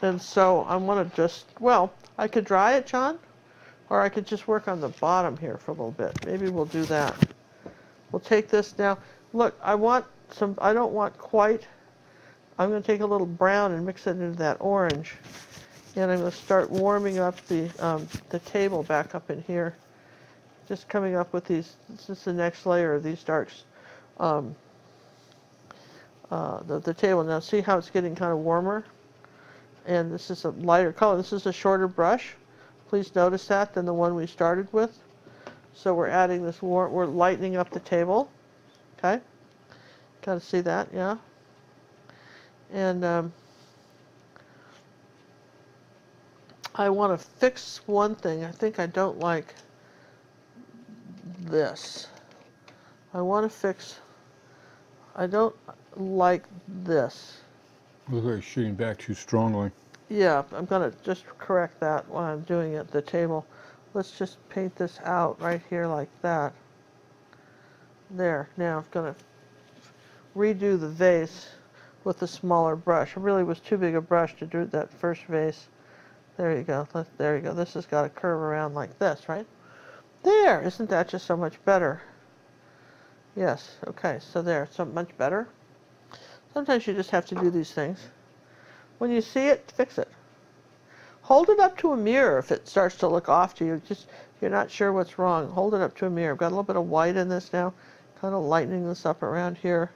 And so I want to just, well, I could dry it, John, or I could just work on the bottom here for a little bit. Maybe we'll do that. We'll take this now. Look, I want some, I don't want quite, I'm going to take a little brown and mix it into that orange. And I'm going to start warming up the, um, the table back up in here. Just coming up with these, this is the next layer of these darks. Um, uh, the, the table. Now see how it's getting kind of warmer? And this is a lighter color. This is a shorter brush. Please notice that than the one we started with. So we're adding this, war we're lightening up the table. Okay? Got to see that, yeah? And um, I want to fix one thing. I think I don't like this. I want to fix, I don't like this. Looks like shooting back too strongly. Yeah, I'm going to just correct that while I'm doing it, the table. Let's just paint this out right here like that. There, now I'm going to redo the vase with a smaller brush. It really was too big a brush to do that first vase. There you go. There you go. This has got a curve around like this, right? There! Isn't that just so much better? Yes. Okay, so there. So much better. Sometimes you just have to do these things. When you see it, fix it. Hold it up to a mirror if it starts to look off to you. Just you're not sure what's wrong. Hold it up to a mirror. I've got a little bit of white in this now. Kind of lightening this up around here.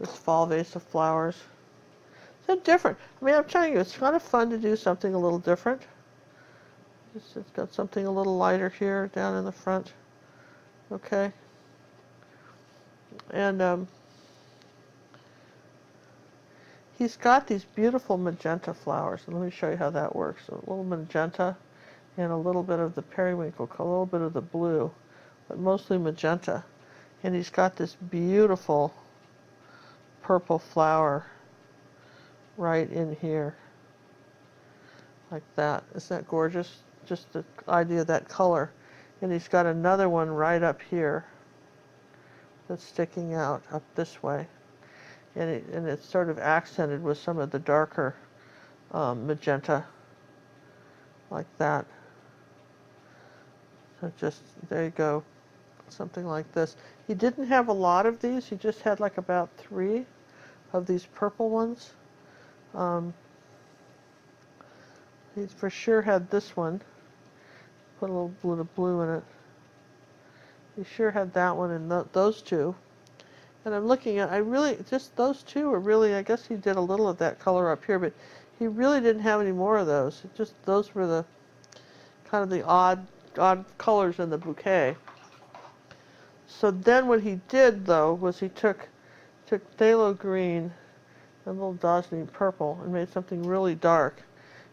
This fall vase of flowers. So different. I mean, I'm telling you, it's kind of fun to do something a little different. It's, it's got something a little lighter here down in the front. Okay. And um, he's got these beautiful magenta flowers. And let me show you how that works. A little magenta and a little bit of the periwinkle, a little bit of the blue, but mostly magenta. And he's got this beautiful purple flower right in here. Like that. Isn't that gorgeous? Just the idea of that color. And he's got another one right up here that's sticking out up this way. And, it, and it's sort of accented with some of the darker um, magenta like that. So just, there you go, something like this. He didn't have a lot of these, he just had like about three of these purple ones. Um, he for sure had this one. Put a little bit of blue in it. He sure had that one and th those two. And I'm looking at, I really, just those two are really, I guess he did a little of that color up here, but he really didn't have any more of those. It just, those were the, kind of the odd, odd colors in the bouquet. So then what he did, though, was he took, took phthalo green and a little dioxazine purple and made something really dark.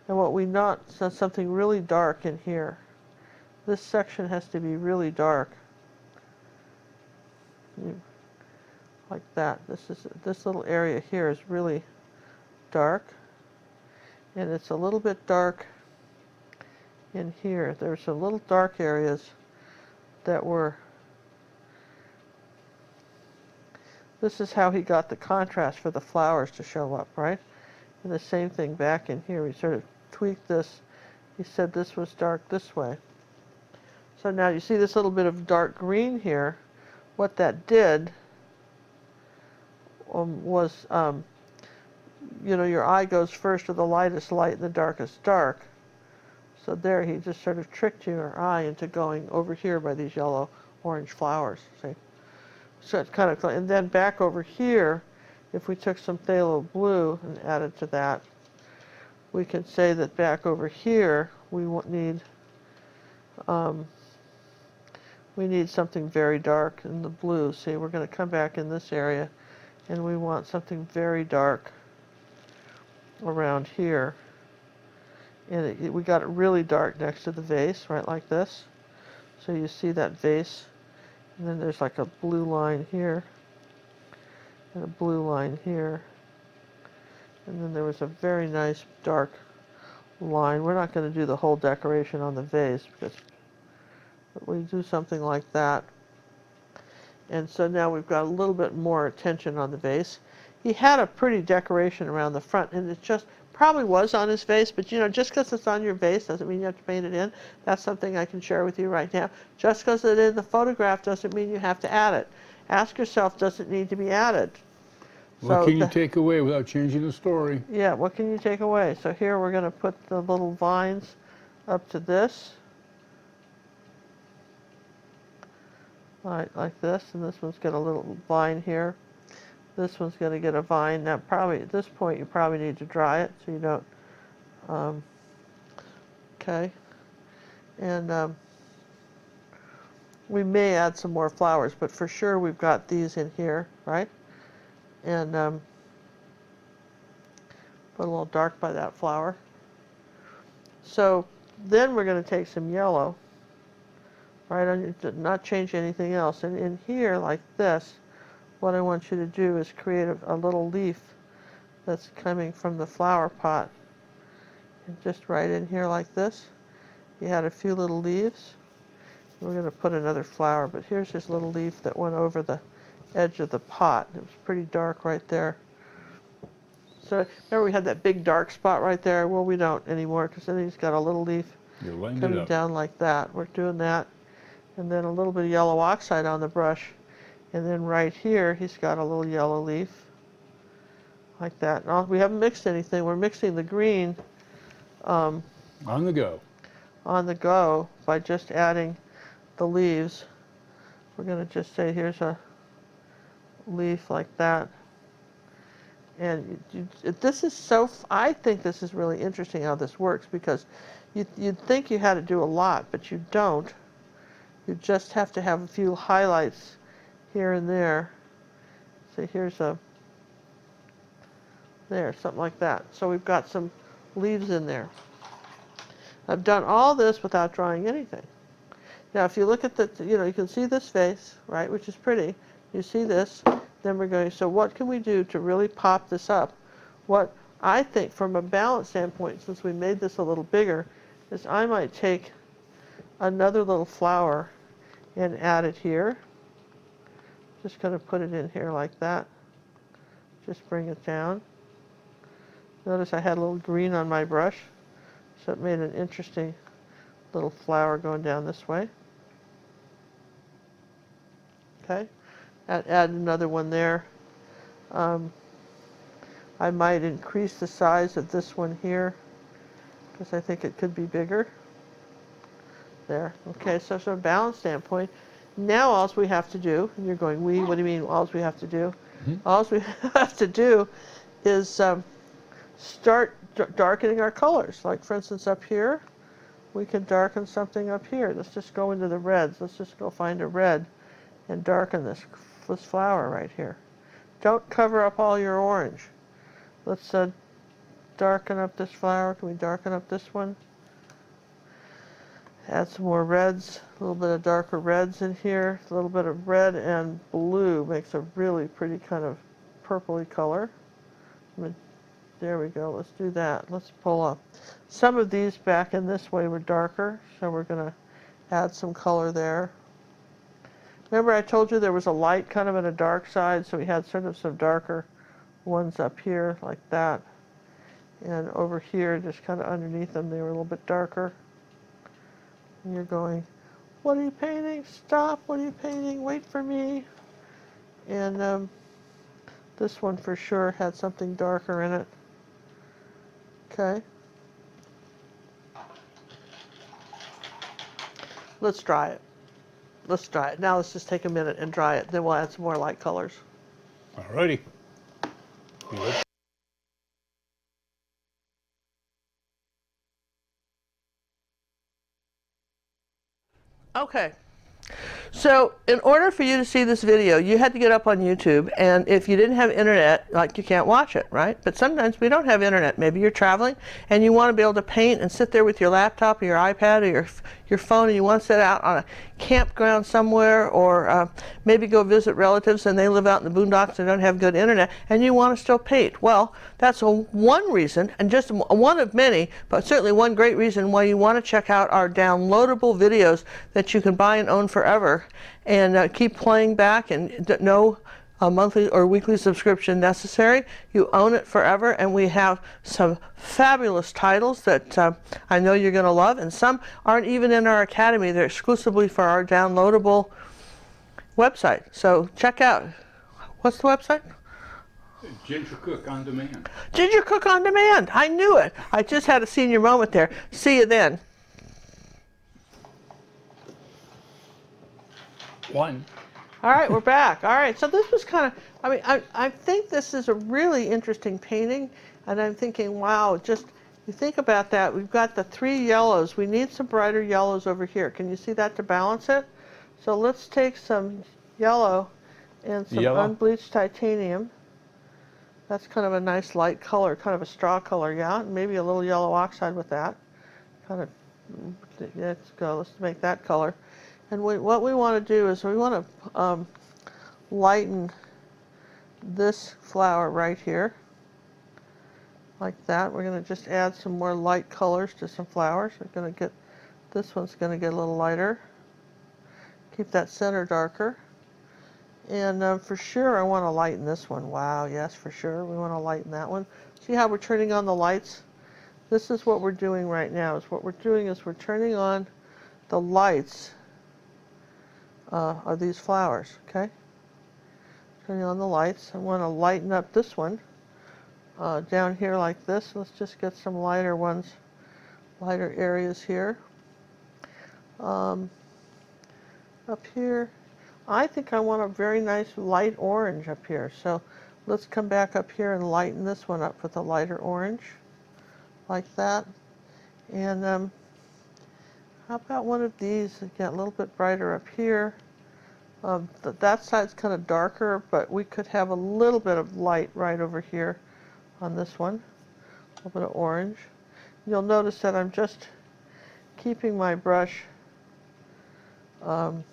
And what we not, something really dark in here. This section has to be really dark. Hmm. Like that. This is this little area here is really dark, and it's a little bit dark in here. There's some little dark areas that were. This is how he got the contrast for the flowers to show up, right? And the same thing back in here. We sort of tweaked this. He said this was dark this way. So now you see this little bit of dark green here. What that did um, was, um, you know, your eye goes first to the lightest light and the darkest dark. So there he just sort of tricked your eye into going over here by these yellow orange flowers, see? So it's kind of, and then back over here, if we took some phthalo blue and added to that, we can say that back over here, we need, um, we need something very dark in the blue. See, we're going to come back in this area and we want something very dark around here. And it, it, we got it really dark next to the vase, right like this. So you see that vase, and then there's like a blue line here, and a blue line here. And then there was a very nice dark line. We're not going to do the whole decoration on the vase because we do something like that. And so now we've got a little bit more attention on the vase. He had a pretty decoration around the front, and it just probably was on his vase, but you know, just because it's on your vase doesn't mean you have to paint it in. That's something I can share with you right now. Just because it's in the photograph doesn't mean you have to add it. Ask yourself, does it need to be added? What so can you take away without changing the story? Yeah, what can you take away? So here we're going to put the little vines up to this. Right, like this, and this one's got a little vine here. This one's going to get a vine. Now, probably at this point, you probably need to dry it so you don't. Um, okay, and um, we may add some more flowers, but for sure we've got these in here, right? And um, put a little dark by that flower. So then we're going to take some yellow, right? On. Not change anything else. And in here, like this, what I want you to do is create a, a little leaf that's coming from the flower pot. And just right in here like this, you had a few little leaves. We're going to put another flower, but here's this little leaf that went over the edge of the pot. It was pretty dark right there. So remember we had that big dark spot right there? Well, we don't anymore because then he's got a little leaf coming down like that. We're doing that. And then a little bit of yellow oxide on the brush. And then right here, he's got a little yellow leaf like that. Now, we haven't mixed anything. We're mixing the green um, on the go. On the go by just adding the leaves. We're going to just say here's a leaf like that. And you, you, this is so, I think this is really interesting how this works because you, you'd think you had to do a lot, but you don't. You just have to have a few highlights here and there. So here's a, there, something like that. So we've got some leaves in there. I've done all this without drawing anything. Now, if you look at the, you know, you can see this face, right, which is pretty. You see this, then we're going, so what can we do to really pop this up? What I think from a balance standpoint, since we made this a little bigger, is I might take another little flower and add it here. Just going to put it in here like that. Just bring it down. Notice I had a little green on my brush, so it made an interesting little flower going down this way. Okay, add, add another one there. Um, I might increase the size of this one here because I think it could be bigger. There. Okay, so from a balance standpoint, now all we have to do, and you're going, we, what do you mean all we have to do? Mm -hmm. All we have to do is um, start darkening our colors. Like for instance up here, we can darken something up here. Let's just go into the reds. Let's just go find a red and darken this, this flower right here. Don't cover up all your orange. Let's uh, darken up this flower. Can we darken up this one? Add some more reds, a little bit of darker reds in here. A little bit of red and blue makes a really pretty kind of purpley color. There we go. Let's do that. Let's pull up. Some of these back in this way were darker, so we're going to add some color there. Remember I told you there was a light kind of in a dark side, so we had sort of some darker ones up here like that. And over here, just kind of underneath them, they were a little bit darker. And you're going, what are you painting? Stop, what are you painting? Wait for me. And um, this one for sure had something darker in it. Okay. Let's dry it. Let's dry it. Now let's just take a minute and dry it. Then we'll add some more light colors. Alrighty. Okay. So in order for you to see this video, you had to get up on YouTube, and if you didn't have internet, like you can't watch it, right? But sometimes we don't have internet. Maybe you're traveling, and you want to be able to paint and sit there with your laptop or your iPad or your, your phone, and you want to sit out on a campground somewhere, or uh, maybe go visit relatives, and they live out in the boondocks and don't have good internet, and you want to still paint. Well, that's one reason, and just one of many, but certainly one great reason why you want to check out our downloadable videos that you can buy and own forever and uh, keep playing back and no monthly or weekly subscription necessary. You own it forever, and we have some fabulous titles that uh, I know you're going to love, and some aren't even in our academy. They're exclusively for our downloadable website. So check out. What's the website? Ginger Cook on demand. Ginger Cook on demand. I knew it. I just had a senior moment there. See you then. One. All right, we're back. All right, so this was kind of, I mean, I, I think this is a really interesting painting, and I'm thinking, wow, just, you think about that, we've got the three yellows. We need some brighter yellows over here. Can you see that to balance it? So let's take some yellow and some yellow. unbleached titanium. That's kind of a nice light color, kind of a straw color, yeah? Maybe a little yellow oxide with that. Kind of, let's go, let's make that color. And we, what we want to do is we want to um, lighten this flower right here like that. We're going to just add some more light colors to some flowers. We're going to get, this one's going to get a little lighter. Keep that center darker. And um, for sure, I want to lighten this one. Wow, yes, for sure. We want to lighten that one. See how we're turning on the lights? This is what we're doing right now. Is what we're doing is we're turning on the lights uh, of these flowers, okay? Turning on the lights. I want to lighten up this one uh, down here like this. Let's just get some lighter ones, lighter areas here. Um, up here, I think I want a very nice light orange up here. So let's come back up here and lighten this one up with a lighter orange, like that. And um, how about one of these, get a little bit brighter up here. Um, th that side's kind of darker, but we could have a little bit of light right over here on this one. A little bit of orange. You'll notice that I'm just keeping my brush um,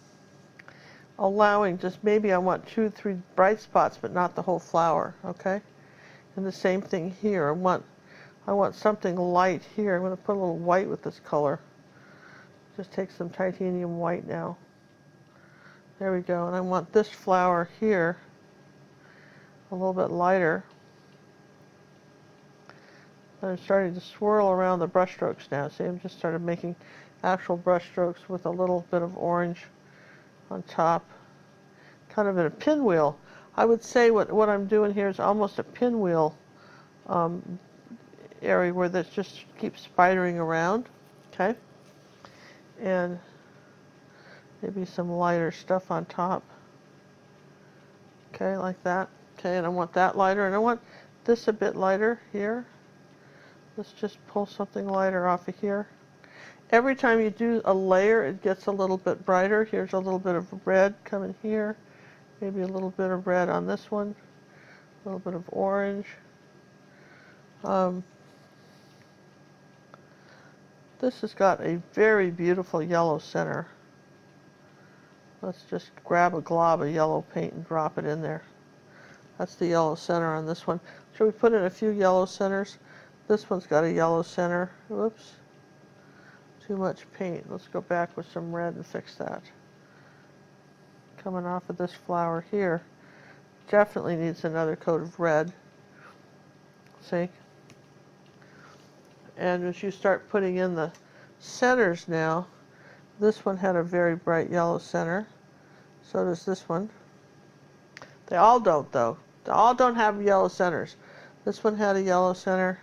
allowing just maybe I want two, three bright spots, but not the whole flower, okay? And the same thing here. I want, I want something light here. I'm going to put a little white with this color. Just take some titanium white now. There we go. And I want this flower here a little bit lighter. I'm starting to swirl around the brush strokes now. See, I'm just started making actual brush strokes with a little bit of orange on top. Kind of in a pinwheel. I would say what, what I'm doing here is almost a pinwheel um, area where this just keeps spidering around. Okay? And maybe some lighter stuff on top. Okay, like that. Okay, and I want that lighter, and I want this a bit lighter here. Let's just pull something lighter off of here. Every time you do a layer, it gets a little bit brighter. Here's a little bit of red coming here. Maybe a little bit of red on this one. A little bit of orange. Um, this has got a very beautiful yellow center. Let's just grab a glob of yellow paint and drop it in there. That's the yellow center on this one. Should we put in a few yellow centers? This one's got a yellow center. Whoops too much paint. Let's go back with some red and fix that. Coming off of this flower here, definitely needs another coat of red. See? And as you start putting in the centers now, this one had a very bright yellow center. So does this one. They all don't though. They all don't have yellow centers. This one had a yellow center.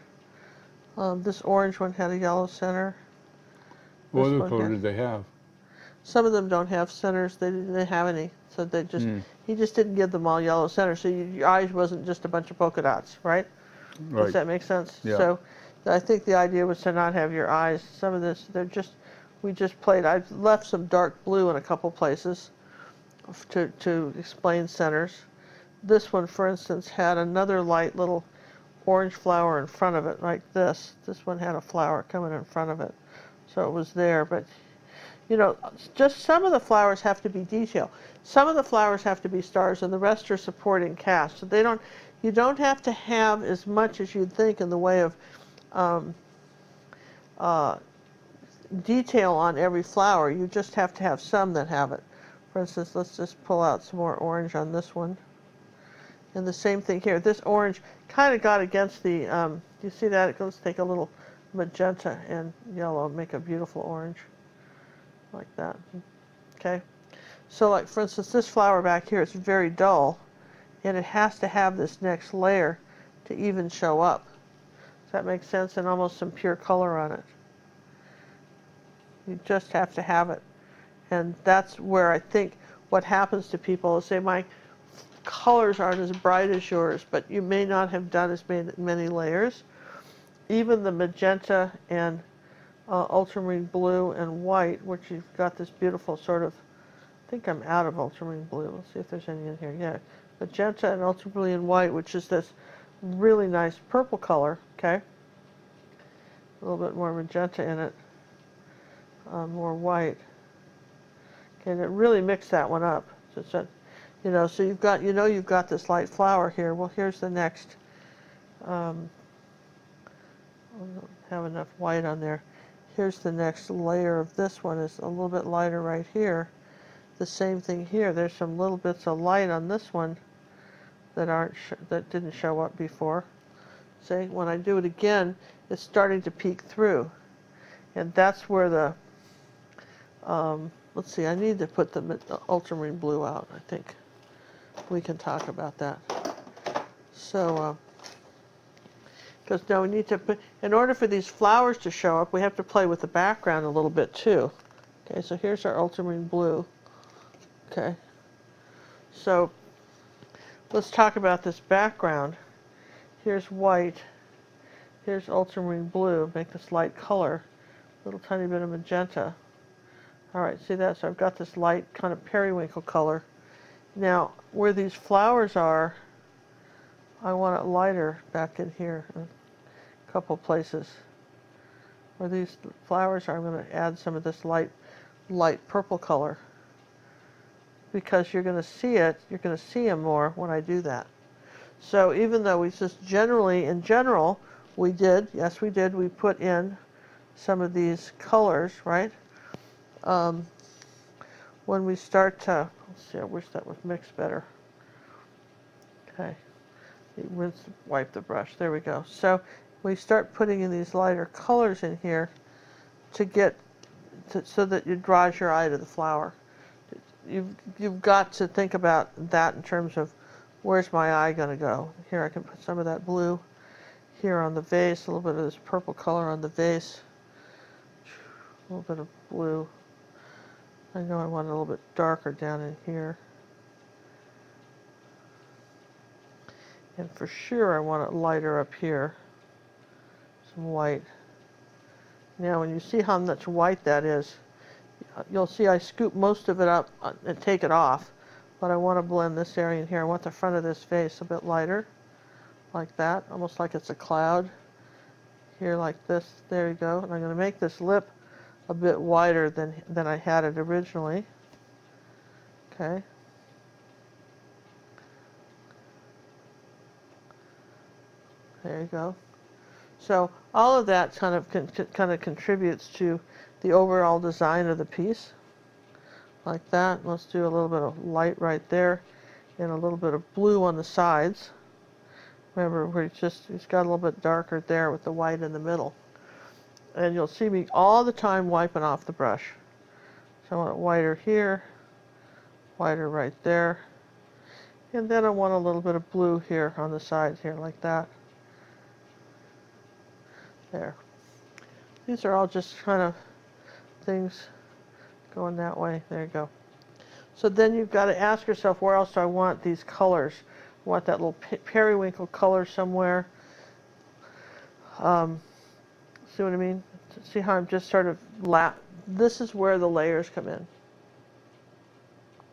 Um, this orange one had a yellow center. What other color did they have? Some of them don't have centers. They didn't have any, so they just mm. he just didn't give them all yellow centers. So you, your eyes wasn't just a bunch of polka dots, right? right. Does that make sense? Yeah. So I think the idea was to not have your eyes. Some of this they're just we just played. I've left some dark blue in a couple places to to explain centers. This one, for instance, had another light little orange flower in front of it, like this. This one had a flower coming in front of it so it was there. But, you know, just some of the flowers have to be detail. Some of the flowers have to be stars, and the rest are supporting cast. So they don't, you don't have to have as much as you'd think in the way of um, uh, detail on every flower. You just have to have some that have it. For instance, let's just pull out some more orange on this one. And the same thing here. This orange kind of got against the, um, you see that? Let's take a little magenta and yellow make a beautiful orange like that okay so like for instance this flower back here is very dull and it has to have this next layer to even show up. Does that make sense? And almost some pure color on it. You just have to have it. And that's where I think what happens to people is say, my colors aren't as bright as yours, but you may not have done as many layers. Even the magenta and uh, ultramarine blue and white, which you've got this beautiful sort of, I think I'm out of ultramarine blue. Let's see if there's any in here. Yeah, magenta and ultramarine white, which is this really nice purple color, okay? A little bit more magenta in it, uh, more white. Okay, and it really mixed that one up. So a, you know, so you've got, you know you've got this light flower here. Well, here's the next, um, have enough white on there. Here's the next layer of this one is a little bit lighter right here. The same thing here. There's some little bits of light on this one that aren't that didn't show up before. See, when I do it again, it's starting to peek through, and that's where the um, let's see. I need to put the, the ultramarine blue out. I think we can talk about that. So, because now we need to put in order for these flowers to show up, we have to play with the background a little bit too. Okay, so here's our ultramarine blue. Okay, so Let's talk about this background. Here's white. Here's ultramarine blue. Make this light color. A little tiny bit of magenta. All right, see that? So I've got this light kind of periwinkle color. Now, where these flowers are, I want it lighter back in here, couple places. Where these flowers are, I'm going to add some of this light, light purple color because you're going to see it, you're going to see them more when I do that. So even though we just generally, in general, we did, yes we did, we put in some of these colors, right? Um, when we start to, let's see, I wish that was mixed better. Okay, rinse, wipe the brush, there we go. So we start putting in these lighter colors in here to get, to, so that it draws your eye to the flower you've, you've got to think about that in terms of where's my eye going to go. Here I can put some of that blue here on the vase, a little bit of this purple color on the vase, a little bit of blue. I know I want it a little bit darker down in here. And for sure I want it lighter up here. Some white. Now when you see how much white that is, you'll see I scoop most of it up and take it off. But I want to blend this area in here. I want the front of this face a bit lighter, like that, almost like it's a cloud. Here like this, there you go. And I'm going to make this lip a bit wider than, than I had it originally. Okay. There you go. So all of that kind of kind of contributes to the overall design of the piece like that. Let's do a little bit of light right there and a little bit of blue on the sides. Remember, we just it's got a little bit darker there with the white in the middle. And you'll see me all the time wiping off the brush. So I want it whiter here, whiter right there. And then I want a little bit of blue here on the sides here like that. There. These are all just kind of things going that way. There you go. So then you've got to ask yourself, where else do I want these colors? I want that little periwinkle color somewhere. Um, see what I mean? See how I'm just sort of lap. This is where the layers come in.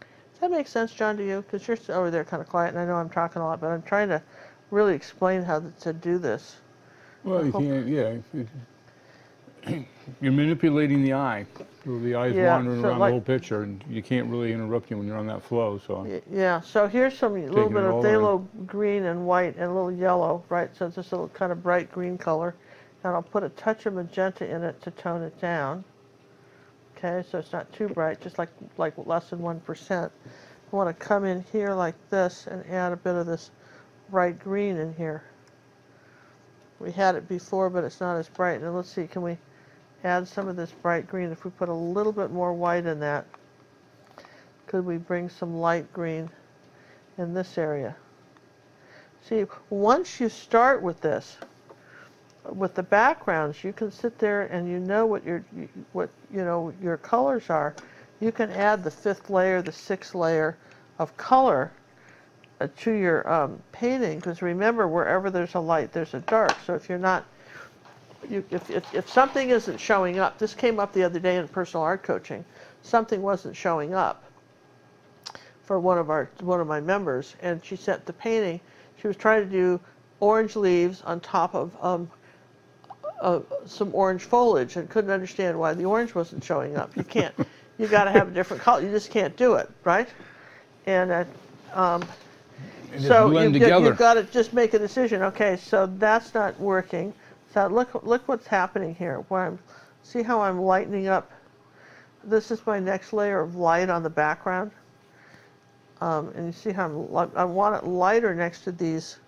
Does that make sense, John, to you? Because you're over there kind of quiet, and I know I'm talking a lot, but I'm trying to really explain how to do this. Well, you can't, yeah. you're manipulating the eye. The eye's yeah, wandering so around like, the whole picture, and you can't really interrupt you when you're on that flow. So yeah. So here's some a little bit of phthalo green and white and a little yellow, right? So it's just a little kind of bright green color, and I'll put a touch of magenta in it to tone it down. Okay, so it's not too bright, just like like less than one percent. I want to come in here like this and add a bit of this bright green in here. We had it before, but it's not as bright. Now let's see, can we? add some of this bright green. If we put a little bit more white in that, could we bring some light green in this area? See, once you start with this, with the backgrounds, you can sit there and you know what your what you know your colors are. You can add the fifth layer, the sixth layer of color to your um, painting because remember, wherever there's a light, there's a dark. So if you're not you, if, if, if something isn't showing up, this came up the other day in personal art coaching, something wasn't showing up for one of our one of my members, and she sent the painting. She was trying to do orange leaves on top of um, uh, some orange foliage and couldn't understand why the orange wasn't showing up. You can't. you got to have a different color. You just can't do it, right? And uh, um, so you, you've got to just make a decision. Okay, so that's not working. So look, look what's happening here. Where I'm, see how I'm lightening up. This is my next layer of light on the background. Um, and you see how I'm, I want it lighter next to these,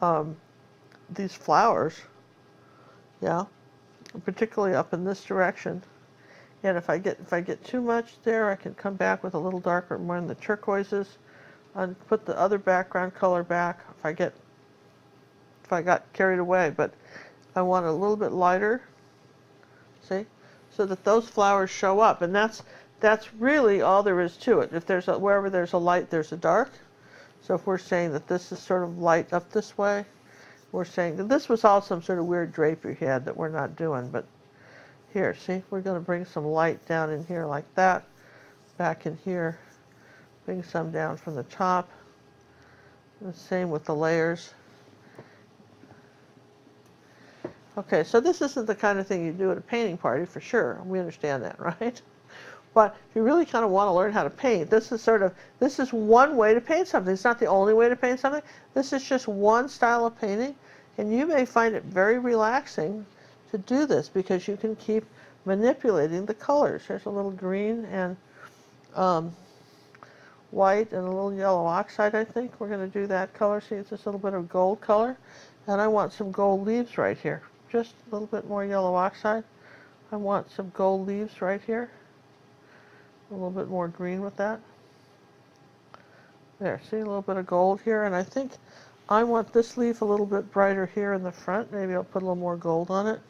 um, these flowers. Yeah, particularly up in this direction. And if I get if I get too much there, I can come back with a little darker, more in the turquoises, and put the other background color back. If I get if I got carried away, but I want a little bit lighter, see, so that those flowers show up. And that's, that's really all there is to it. If there's a, wherever there's a light, there's a dark. So if we're saying that this is sort of light up this way, we're saying that this was all some sort of weird drapery you had that we're not doing. But here, see, we're going to bring some light down in here like that, back in here, bring some down from the top. The same with the layers. Okay, so this isn't the kind of thing you do at a painting party for sure. We understand that, right? But if you really kind of want to learn how to paint, this is sort of, this is one way to paint something. It's not the only way to paint something. This is just one style of painting. And you may find it very relaxing to do this because you can keep manipulating the colors. There's a little green and um, white and a little yellow oxide, I think. We're going to do that color. See, it's just a little bit of gold color. And I want some gold leaves right here just a little bit more yellow oxide. I want some gold leaves right here. A little bit more green with that. There, see a little bit of gold here, and I think I want this leaf a little bit brighter here in the front. Maybe I'll put a little more gold on it.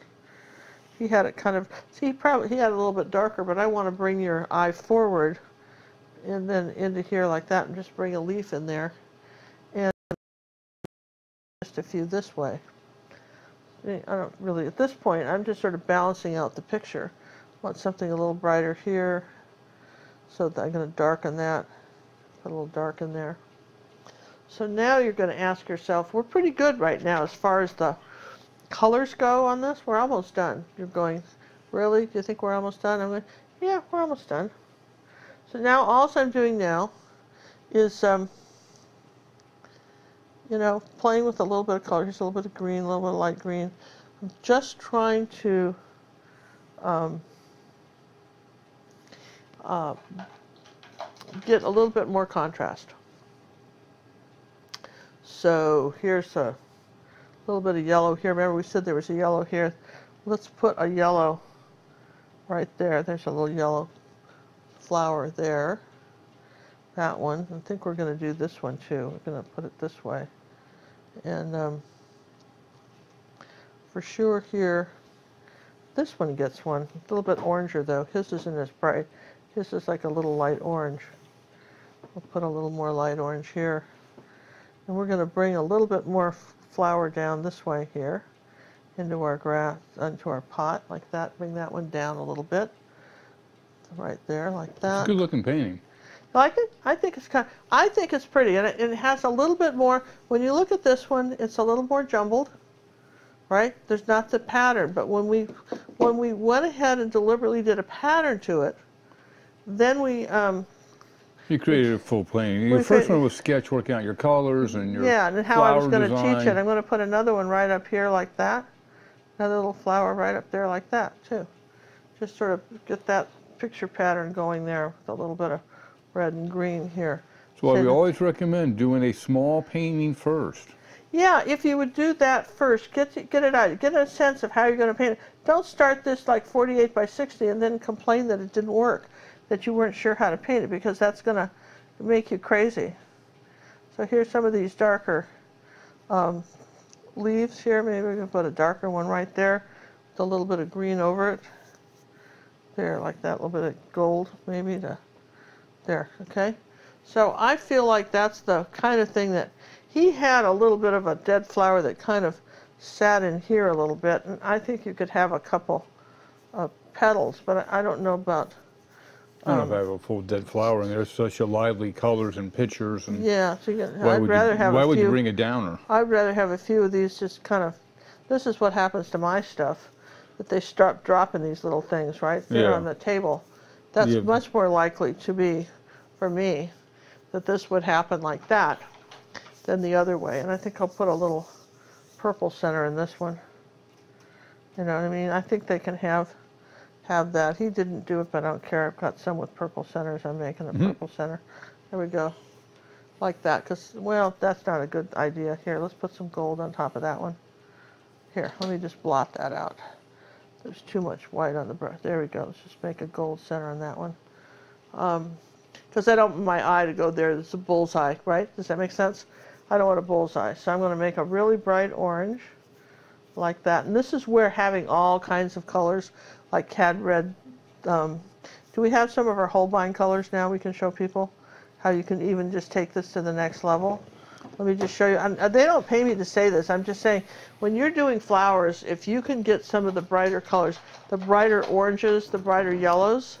He had it kind of, see, he probably, he had a little bit darker, but I want to bring your eye forward and then into here like that and just bring a leaf in there and just a few this way. I don't really, at this point, I'm just sort of balancing out the picture. I want something a little brighter here, so I'm going to darken that, put a little dark in there. So now you're going to ask yourself, we're pretty good right now as far as the colors go on this. We're almost done. You're going, really? Do you think we're almost done? I'm going, yeah, we're almost done. So now all I'm doing now is um, you know, playing with a little bit of color. Here's a little bit of green, a little bit of light green. I'm just trying to um, uh, get a little bit more contrast. So here's a little bit of yellow here. Remember we said there was a yellow here. Let's put a yellow right there. There's a little yellow flower there that one. I think we're going to do this one too. We're going to put it this way. And um, for sure here, this one gets one. A little bit oranger though. His isn't as bright. His is like a little light orange. We'll put a little more light orange here. And we're going to bring a little bit more flower down this way here into our grass, into our pot like that. Bring that one down a little bit. Right there, like that. It's a good looking painting like it? I think it's kind. Of, I think it's pretty, and it, it, has a little bit more. When you look at this one, it's a little more jumbled, right? There's not the pattern, but when we when we went ahead and deliberately did a pattern to it, then we. Um, you created a full painting. Your first one was sketch, working out your colors and your yeah, and how I was going to teach it. I'm going to put another one right up here like that, another little flower right up there like that too. Just sort of get that picture pattern going there with a little bit of red and green here. So we always recommend doing a small painting first. Yeah, if you would do that first, get get it out, get a sense of how you're going to paint it. Don't start this like 48 by 60 and then complain that it didn't work, that you weren't sure how to paint it, because that's going to make you crazy. So here's some of these darker um, leaves here. Maybe we can put a darker one right there with a little bit of green over it. There, like that, a little bit of gold maybe to, there, okay? So I feel like that's the kind of thing that he had a little bit of a dead flower that kind of sat in here a little bit, and I think you could have a couple of petals, but I don't know about. Um, I don't know if I have a full dead flower, and there's such a lively colors and pictures. And yeah, so can, I'd rather you, have. Why a would few, you bring a downer? I'd rather have a few of these just kind of. This is what happens to my stuff, that they start dropping these little things right there yeah. on the table. That's yeah. much more likely to be, for me, that this would happen like that than the other way. And I think I'll put a little purple center in this one. You know what I mean? I think they can have have that. He didn't do it, but I don't care. I've got some with purple centers. I'm making a mm -hmm. purple center. There we go. Like that, because, well, that's not a good idea. Here, let's put some gold on top of that one. Here, let me just blot that out. There's too much white on the brush. There we go. Let's just make a gold center on that one. Because um, I don't want my eye to go there. It's a bullseye, right? Does that make sense? I don't want a bullseye. So I'm going to make a really bright orange like that. And this is where having all kinds of colors like cad red. Um, do we have some of our Holbein colors now we can show people? How you can even just take this to the next level? Let me just show you. I'm, uh, they don't pay me to say this. I'm just saying, when you're doing flowers, if you can get some of the brighter colors, the brighter oranges, the brighter yellows,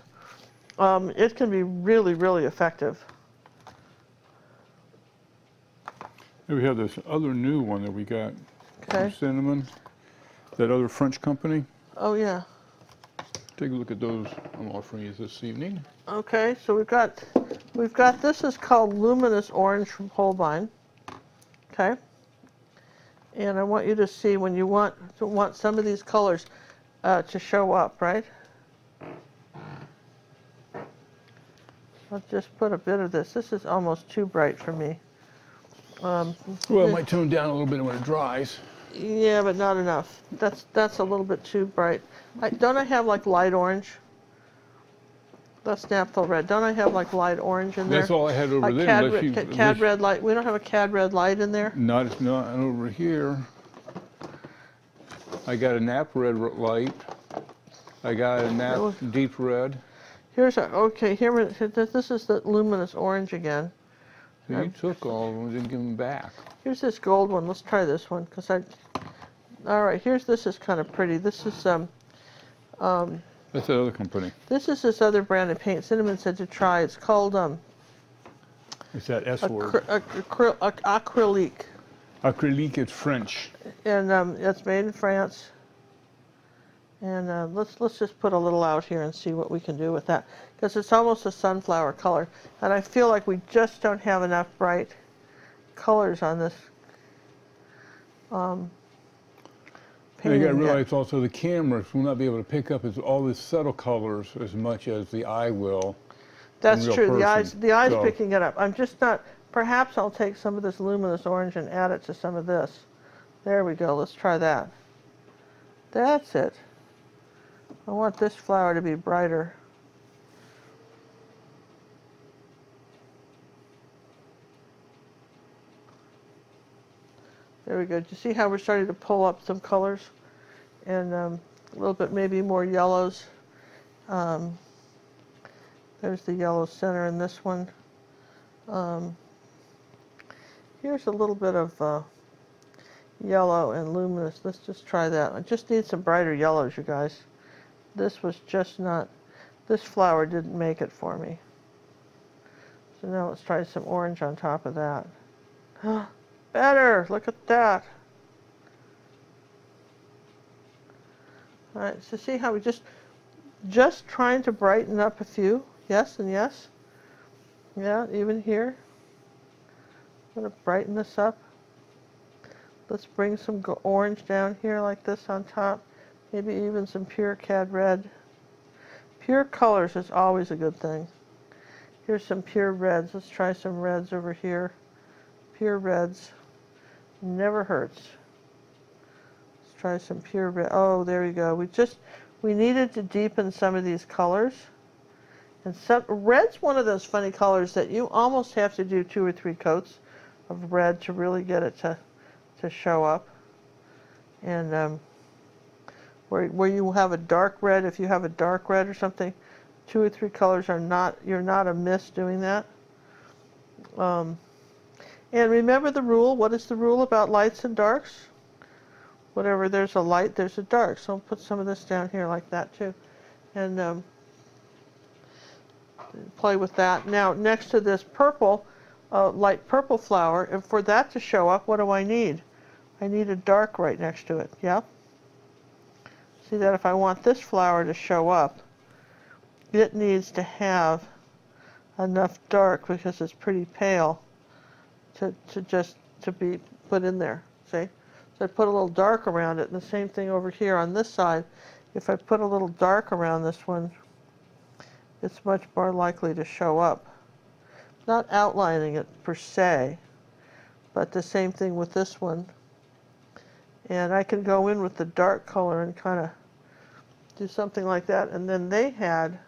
um, it can be really, really effective. Here we have this other new one that we got. Okay. Cinnamon. That other French company. Oh, yeah. Take a look at those I'm offering you this evening. Okay, so we've got we've got this is called Luminous Orange from Holbein. Okay. And I want you to see when you want to want some of these colors uh, to show up, right? I'll just put a bit of this. This is almost too bright for me. Um, well, it might tone down a little bit when it dries. Yeah, but not enough. That's that's a little bit too bright. I, don't I have like light orange? That's naphthol red. Don't I have like light orange in there? That's all I had over like there. Cad, you, cad red light. We don't have a cad red light in there. Not not over here. I got a nap red light. I got a nap was, deep red. Here's a okay. Here, this is the luminous orange again. So you took all of them, didn't give them back. Here's this gold one. Let's try this one because I. All right, here's this is kind of pretty. This is um. um That's the other company. This is this other brand of paint. Cinnamon said to try. It's called um. It's that S word. Acry acry acrylique. Acrylique is French. And um, it's made in France. And uh, let's let's just put a little out here and see what we can do with that because it's almost a sunflower color, and I feel like we just don't have enough bright colors on this. Um, and you got to realize also the cameras will not be able to pick up as all the subtle colors as much as the eye will. That's true. Person. The eyes, the eyes so. picking it up. I'm just not. Perhaps I'll take some of this luminous orange and add it to some of this. There we go. Let's try that. That's it. I want this flower to be brighter. There we go. Do you see how we're starting to pull up some colors? And um, a little bit maybe more yellows. Um, there's the yellow center in this one. Um, here's a little bit of uh, yellow and luminous. Let's just try that. I just need some brighter yellows, you guys. This was just not, this flower didn't make it for me. So now let's try some orange on top of that. Better, look at that. All right, so see how we just, just trying to brighten up a few. Yes and yes. Yeah, even here. I'm going to brighten this up. Let's bring some orange down here like this on top. Maybe even some pure cad red. Pure colors is always a good thing. Here's some pure reds. Let's try some reds over here. Pure reds. Never hurts. Try some pure red. Oh, there you go. We just, we needed to deepen some of these colors. And some, red's one of those funny colors that you almost have to do two or three coats of red to really get it to to show up. And um, where, where you have a dark red, if you have a dark red or something, two or three colors are not, you're not amiss doing that. Um, and remember the rule, what is the rule about lights and darks? Whatever there's a light, there's a dark. So I'll put some of this down here like that too. And um, play with that. Now next to this purple, uh, light purple flower, and for that to show up, what do I need? I need a dark right next to it, yeah? See that if I want this flower to show up, it needs to have enough dark because it's pretty pale to, to just to be put in there? So I put a little dark around it, and the same thing over here on this side. If I put a little dark around this one, it's much more likely to show up. Not outlining it per se, but the same thing with this one. And I can go in with the dark color and kind of do something like that. And then they had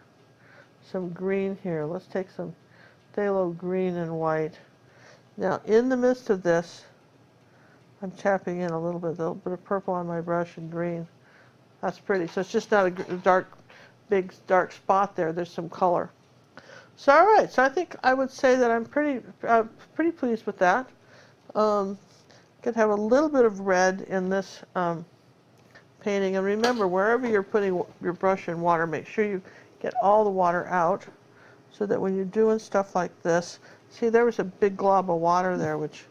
some green here. Let's take some phthalo green and white. Now, in the midst of this, I'm tapping in a little bit, a little bit of purple on my brush and green. That's pretty. So it's just not a dark, big dark spot there. There's some color. So all right. So I think I would say that I'm pretty, uh, pretty pleased with that. Um, could have a little bit of red in this um, painting. And remember, wherever you're putting your brush in water, make sure you get all the water out so that when you're doing stuff like this, see there was a big glob of water there which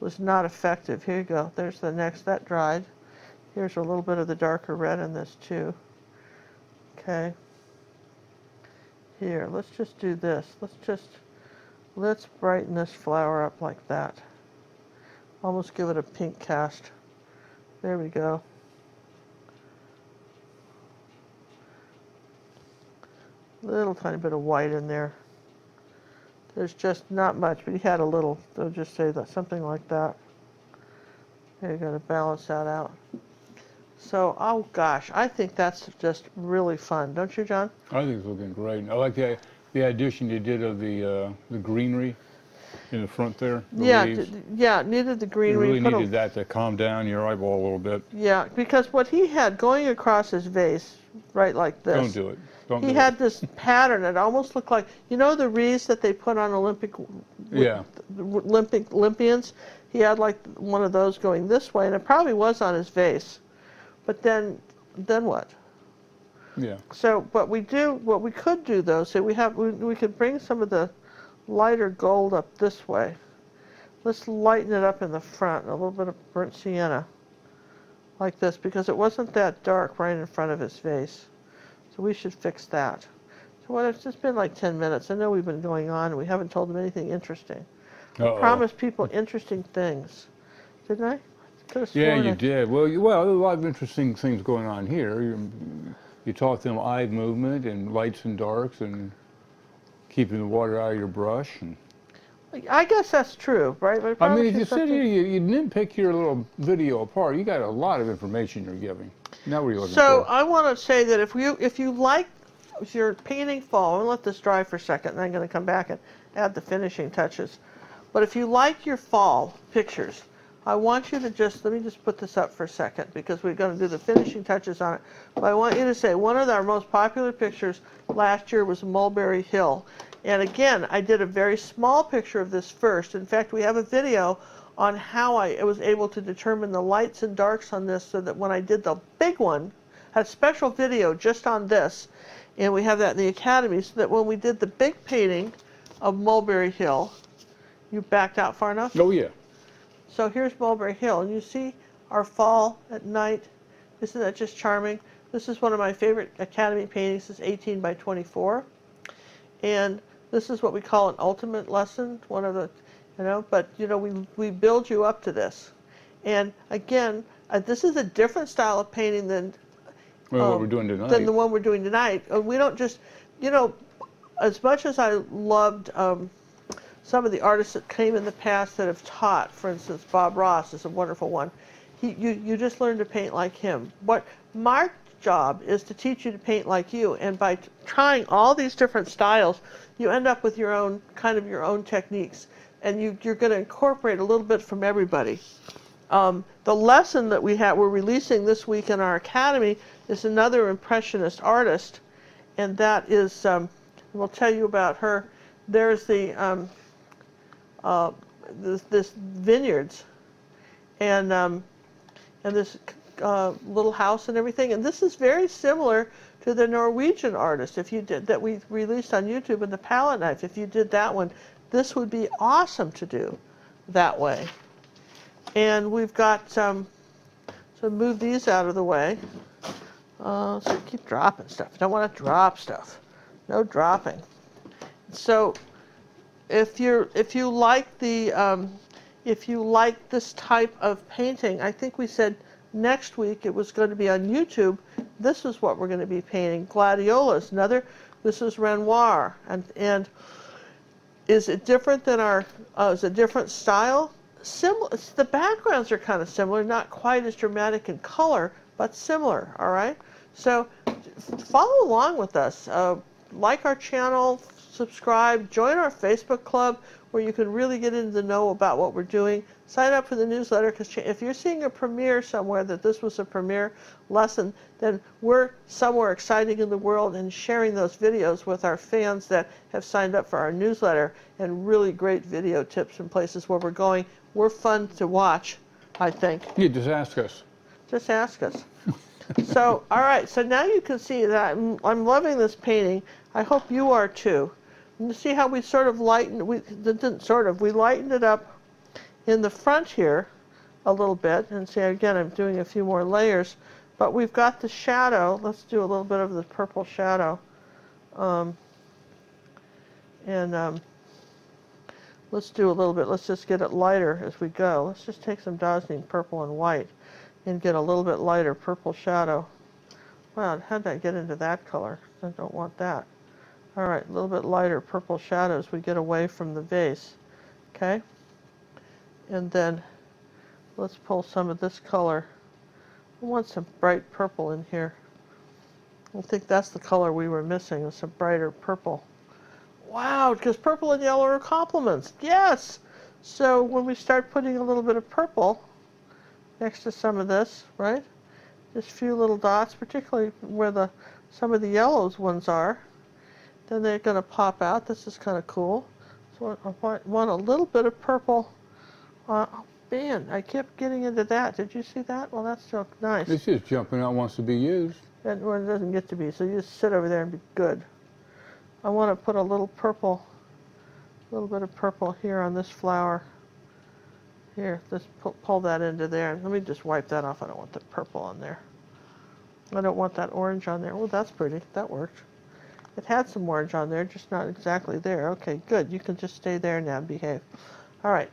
was not effective. Here you go. There's the next. That dried. Here's a little bit of the darker red in this too. Okay. Here, let's just do this. Let's just, let's brighten this flower up like that. Almost give it a pink cast. There we go. Little tiny bit of white in there. There's just not much, but he had a little. They'll just say that something like that. There you go to balance that out. So, oh gosh, I think that's just really fun, don't you, John? I think it's looking great. I like the the addition you did of the uh, the greenery in the front there. The yeah, yeah, needed the greenery. You really needed a, that to calm down your eyeball a little bit. Yeah, because what he had going across his vase, right like this. Don't do it. Don't he do had it. this pattern. It almost looked like you know the wreaths that they put on Olympic. Yeah. Olympic Olympians. He had like one of those going this way, and it probably was on his vase. But then, then what? Yeah. So, what we do, what we could do though, so we have, we, we could bring some of the lighter gold up this way. Let's lighten it up in the front, a little bit of burnt sienna, like this, because it wasn't that dark right in front of his face. So we should fix that. So what, it's just been like 10 minutes. I know we've been going on, and we haven't told them anything interesting. Uh -oh. I promised people interesting things. Didn't I? Yeah, you did. Well, you, well, a lot of interesting things going on here. You, you taught them eye movement and lights and darks and keeping the water out of your brush. And, I guess that's true, right? I mean, if you sit here, you, you nitpick your little video apart. You got a lot of information you're giving. Now, what are you looking so for? I want to say that if you if you like your painting fall, I'm gonna let this dry for a second, and I'm gonna come back and add the finishing touches. But if you like your fall pictures, I want you to just, let me just put this up for a second because we're going to do the finishing touches on it. But I want you to say one of our most popular pictures last year was Mulberry Hill. And again, I did a very small picture of this first. In fact, we have a video on how I was able to determine the lights and darks on this so that when I did the big one, had a special video just on this, and we have that in the Academy, so that when we did the big painting of Mulberry Hill, you backed out far enough? Oh, yeah. So here's Mulberry Hill, and you see our fall at night. Isn't that just charming? This is one of my favorite Academy paintings. It's 18 by 24. And this is what we call an ultimate lesson, one of the, you know, but, you know, we, we build you up to this. And again, uh, this is a different style of painting than, well, um, what we're doing tonight. than the one we're doing tonight. Uh, we don't just, you know, as much as I loved um, some of the artists that came in the past that have taught, for instance, Bob Ross is a wonderful one. He, you, you just learn to paint like him. What my job is to teach you to paint like you, and by trying all these different styles, you end up with your own kind of your own techniques, and you, you're going to incorporate a little bit from everybody. um, the lesson that we have, we're releasing this week in our academy is another impressionist artist, and that is, um, we'll tell you about her. There's the um, uh, this, this, vineyards, and um, and this uh, little house and everything, and this is very similar to the Norwegian artist. If you did that, we released on YouTube in the palette knife. If you did that one, this would be awesome to do that way. And we've got, um, so move these out of the way. Uh, so keep dropping stuff. Don't want to drop stuff. No dropping. So if you're if you like the um, if you like this type of painting, I think we said next week it was going to be on YouTube. This is what we're going to be painting. Gladiolas, another. This is Renoir, and and is it different than our? Uh, is a different style? similar. The backgrounds are kind of similar, not quite as dramatic in color, but similar. All right. So follow along with us. Uh, like our channel, subscribe, join our Facebook club where you can really get into the know about what we're doing. Sign up for the newsletter because if you're seeing a premiere somewhere that this was a premiere lesson, then we're somewhere exciting in the world and sharing those videos with our fans that have signed up for our newsletter and really great video tips and places where we're going we're fun to watch, I think. Yeah, just ask us. Just ask us. so, all right, so now you can see that I'm, I'm loving this painting. I hope you are too. And you see how we sort of lightened, we didn't sort of, we lightened it up in the front here a little bit. And see, again, I'm doing a few more layers. But we've got the shadow. Let's do a little bit of the purple shadow. Um, and um, Let's do a little bit. Let's just get it lighter as we go. Let's just take some Dioxazine purple and white and get a little bit lighter purple shadow. Wow, how did I get into that color? I don't want that. All right, a little bit lighter purple shadows we get away from the vase. Okay? And then let's pull some of this color. I want some bright purple in here. I think that's the color we were missing, some brighter purple. Wow, because purple and yellow are complements. Yes. So when we start putting a little bit of purple next to some of this, right? Just a few little dots, particularly where the some of the yellows ones are, then they're going to pop out. This is kind of cool. So I want, want a little bit of purple. Uh, oh, man, I kept getting into that. Did you see that? Well, that's so nice. This is jumping out wants to be used. And when it doesn't get to be, so you just sit over there and be good. I want to put a little purple, a little bit of purple here on this flower. Here, let's pull, pull that into there. Let me just wipe that off. I don't want the purple on there. I don't want that orange on there. Well, that's pretty. That worked. It had some orange on there, just not exactly there. Okay, good. You can just stay there now and behave. All right.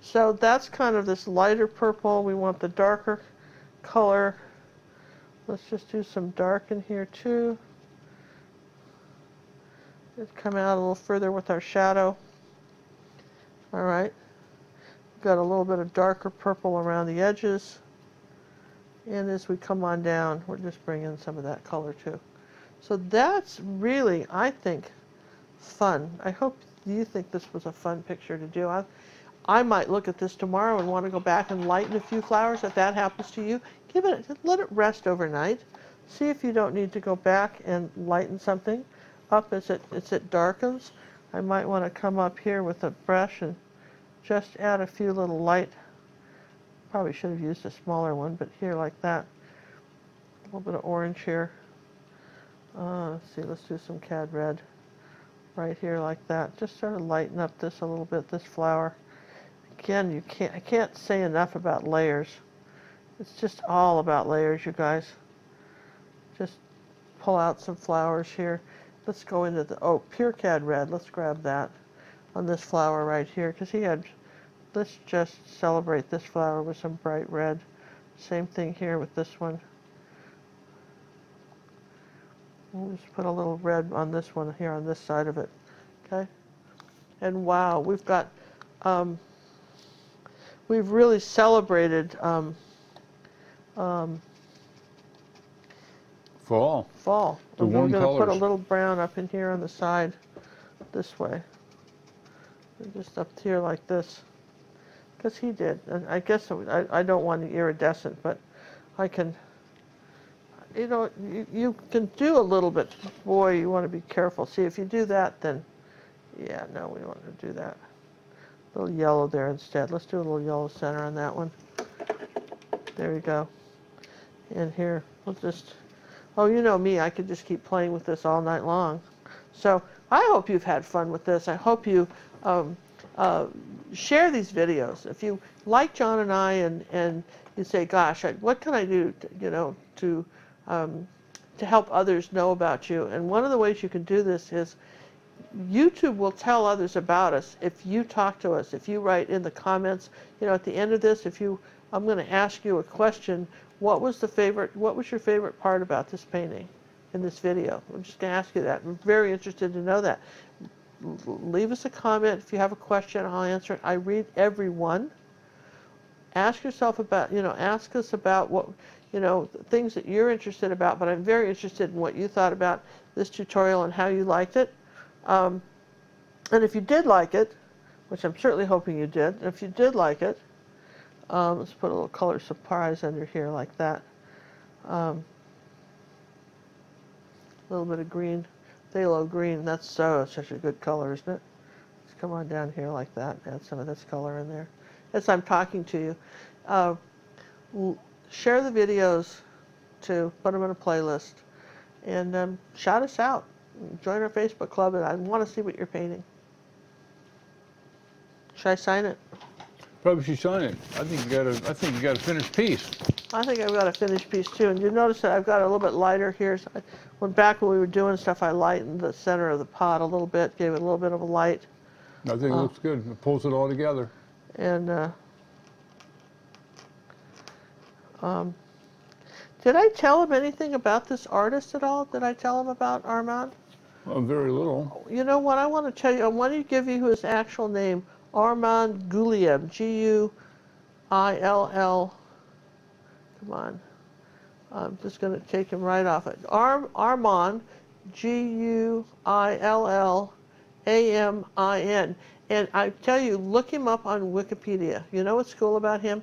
So that's kind of this lighter purple. We want the darker color. Let's just do some dark in here too. Let's come out a little further with our shadow. All right. Got a little bit of darker purple around the edges. And as we come on down, we're just bringing some of that color too. So that's really, I think, fun. I hope you think this was a fun picture to do. I, I might look at this tomorrow and want to go back and lighten a few flowers. If that happens to you, give it, let it rest overnight. See if you don't need to go back and lighten something up as it, as it darkens. I might want to come up here with a brush and just add a few little light. Probably should have used a smaller one, but here like that. A little bit of orange here. Uh, let's see, let's do some cad red right here like that. Just sort of lighten up this a little bit, this flower. Again, you can't, I can't say enough about layers. It's just all about layers, you guys. Just pull out some flowers here. Let's go into the, oh, Pure Cad Red. Let's grab that on this flower right here because he had, let's just celebrate this flower with some bright red. Same thing here with this one. We'll just put a little red on this one here on this side of it. Okay? And wow, we've got, um, we've really celebrated um, um, Fall. Fall. The and warm we're going to put a little brown up in here on the side this way. Just up here like this. Because he did. And I guess I, I don't want the iridescent, but I can, you know, you, you can do a little bit. Boy, you want to be careful. See, if you do that, then, yeah, no, we don't want to do that. A little yellow there instead. Let's do a little yellow center on that one. There we go. And here, we'll just, oh, you know me, I could just keep playing with this all night long. So I hope you've had fun with this. I hope you um, uh, share these videos. If you like John and I and, and you say, gosh, I, what can I do, to, you know, to, um, to help others know about you? And one of the ways you can do this is YouTube will tell others about us if you talk to us, if you write in the comments, you know, at the end of this, if you, I'm going to ask you a question, what was the favorite, what was your favorite part about this painting in this video? I'm just going to ask you that. I'm very interested to know that. Leave us a comment if you have a question, I'll answer it. I read every one. Ask yourself about, you know, ask us about what, you know, things that you're interested about, but I'm very interested in what you thought about this tutorial and how you liked it. Um, and if you did like it, which I'm certainly hoping you did, if you did like it, um, let's put a little color surprise under here like that. Um, a little bit of green, phthalo green. That's so such a good color, isn't it? Let's come on down here like that. Add some of this color in there. As I'm talking to you, uh, share the videos to put them in a playlist, and um, shout us out join our Facebook club, and I want to see what you're painting. Should I sign it? Probably should sign it. I think you got a. I think you got a finished piece. I think I've got a finished piece too. And you notice that I've got a little bit lighter here. So I, when back when we were doing stuff, I lightened the center of the pot a little bit, gave it a little bit of a light. I think uh, it looks good. It pulls it all together. And uh, um, did I tell him anything about this artist at all? Did I tell him about Armand? Well, very little. You know what? I want to tell you. I want to give you his actual name, Armand Guilliel. G-U-I-L-L. Come on. I'm just going to take him right off it. Arm, Armand, G-U-I-L-L-A-M-I-N. And I tell you, look him up on Wikipedia. You know what's cool about him?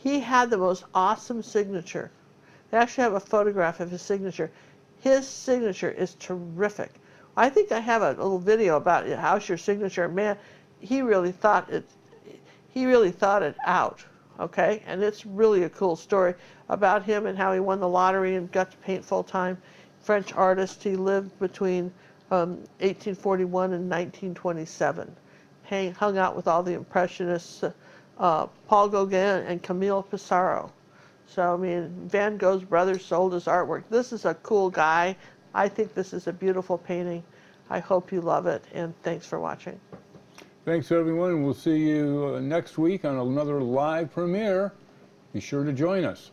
He had the most awesome signature. They actually have a photograph of his signature. His signature is terrific. I think I have a little video about it. how's your signature. Man, he really thought it. He really thought it out. Okay, and it's really a cool story about him and how he won the lottery and got to paint full time. French artist. He lived between um, 1841 and 1927. Hang, hung out with all the impressionists, uh, Paul Gauguin and Camille Pissarro. So I mean, Van Gogh's brother sold his artwork. This is a cool guy. I think this is a beautiful painting. I hope you love it, and thanks for watching. Thanks, everyone. We'll see you uh, next week on another live premiere. Be sure to join us.